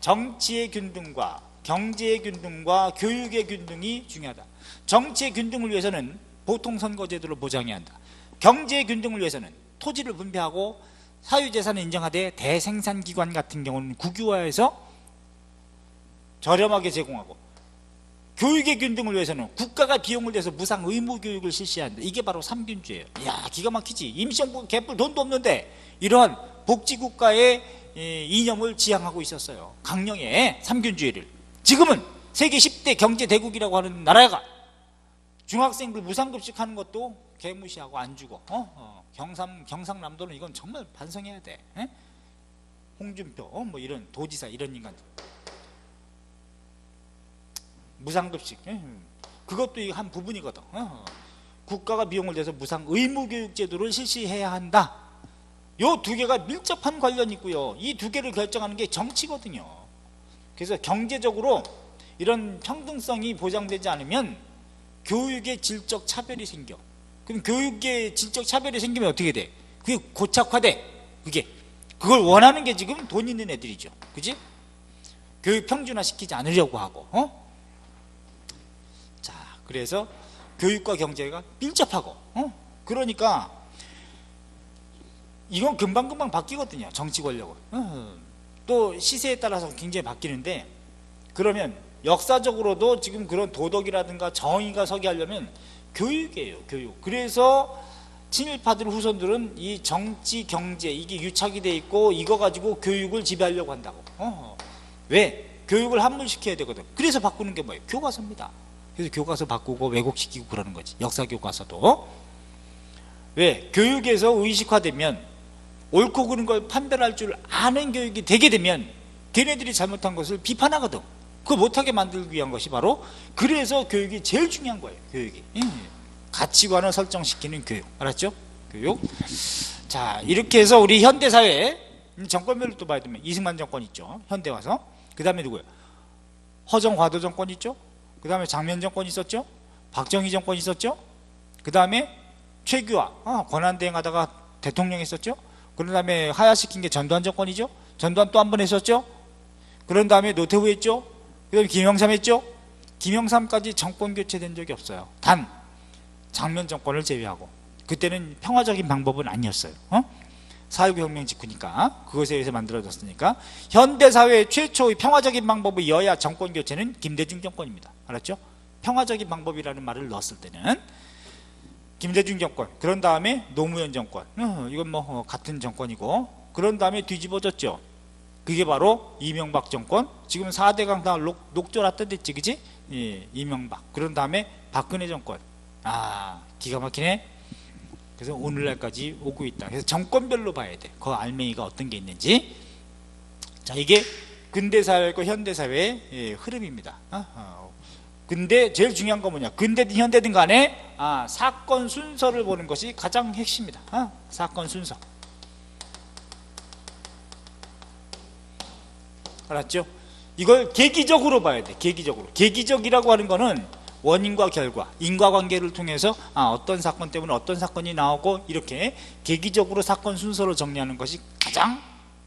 정치의 균등과 경제의 균등과 교육의 균등이 중요하다. 정치의 균등을 위해서는 보통 선거제도를 보장해야 한다. 경제의 균등을 위해서는 토지를 분배하고 사유재산을 인정하되 대생산기관 같은 경우는 국유화해서 저렴하게 제공하고 교육의 균등을 위해서는 국가가 비용을 내서 무상 의무 교육을 실시한다. 이게 바로 삼균주예요. 이야 기가 막히지. 임시정부 개뿔 돈도 없는데 이러한 복지국가의 이념을 지향하고 있었어요. 강령의 삼균주의를. 지금은 세계 10대 경제 대국이라고 하는 나라가 중학생들 무상급식 하는 것도 개무시하고 안 주고 어? 어. 경상 경상남도는 이건 정말 반성해야 돼. 에? 홍준표 어? 뭐 이런 도지사 이런 인간들 무상급식 에? 그것도 한 부분이거든. 어? 국가가 비용을 내서 무상 의무교육 제도를 실시해야 한다. 요 두 개가 밀접한 관련이 있고요. 이 두 개를 결정하는 게 정치거든요. 그래서 경제적으로 이런 평등성이 보장되지 않으면 교육의 질적 차별이 생겨. 그럼 교육의 질적 차별이 생기면 어떻게 돼? 그게 고착화돼. 그게. 그걸 원하는 게 지금 돈 있는 애들이죠. 그지? 교육 평준화 시키지 않으려고 하고, 어? 자, 그래서 교육과 경제가 밀접하고, 어? 그러니까 이건 금방금방 바뀌거든요. 정치 권력은. 어. 또 시세에 따라서 굉장히 바뀌는데 그러면 역사적으로도 지금 그런 도덕이라든가 정의가 서게 하려면 교육이에요, 교육. 그래서 친일파들 후손들은 이 정치, 경제 이게 유착이 돼 있고 이거 가지고 교육을 지배하려고 한다고. 어. 왜? 교육을 함몰시켜야 되거든. 그래서 바꾸는 게 뭐예요? 교과서입니다. 그래서 교과서 바꾸고 왜곡시키고 그러는 거지. 역사 교과서도. 왜? 교육에서 의식화되면 옳고 그른 걸 판별할 줄 아는 교육이 되게 되면 걔네들이 잘못한 것을 비판하거든. 그걸 못하게 만들기 위한 것이 바로 그래서 교육이 제일 중요한 거예요. 교육이. 예. 가치관을 설정시키는 교육. 알았죠? 교육. 자, 이렇게 해서 우리 현대사회 정권별로 또 봐야 되면 이승만 정권 있죠. 현대 와서. 그 다음에 누구예요? 허정 화도 정권 있죠. 그 다음에 장면 정권 있었죠. 박정희 정권 있었죠. 그 다음에 최규하 어, 권한대행하다가 대통령 했었죠. 그런 다음에 하야시킨 게 전두환 정권이죠. 전두환 또 한 번 했었죠. 그런 다음에 노태우 했죠. 그 다음에 김영삼 했죠. 김영삼까지 정권 교체된 적이 없어요. 단 장면 정권을 제외하고 그때는 평화적인 방법은 아니었어요. 어? 사회혁명 직후니까 그것에 의해서 만들어졌으니까 현대사회 최초의 평화적인 방법의 여야 정권 교체는 김대중 정권입니다. 알았죠? 평화적인 방법이라는 말을 넣었을 때는 김대중 정권 그런 다음에 노무현 정권. 어, 이건 뭐 어, 같은 정권이고. 그런 다음에 뒤집어졌죠. 그게 바로 이명박 정권. 지금 4대강 다 녹조라 떴댔지 그지? 예, 이명박. 그런 다음에 박근혜 정권. 아 기가 막히네. 그래서 오늘날까지 오고 있다. 그래서 정권별로 봐야 돼그 알맹이가 어떤 게 있는지. 자 이게 근대사회과 현대사회의 예, 흐름입니다. 어? 어. 근데 제일 중요한 건 뭐냐 근대든 현대든 간에 아, 사건 순서를 보는 것이 가장 핵심이다 어? 사건 순서 알았죠? 이걸 계기적으로 봐야 돼. 계기적으로. 계기적이라고 하는 거는 원인과 결과, 인과관계를 통해서 아, 어떤 사건 때문에 어떤 사건이 나오고 이렇게 계기적으로 사건 순서를 정리하는 것이 가장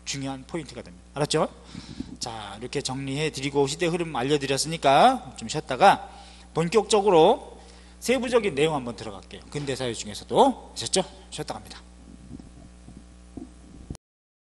중요한 포인트가 됩니다. 알았죠? 자, 이렇게 정리해 드리고 시대 흐름 알려드렸으니까 좀 쉬었다가 본격적으로 세부적인 내용 한번 들어갈게요. 근대 사회 중에서도. 아셨죠? 쉬었다 갑니다.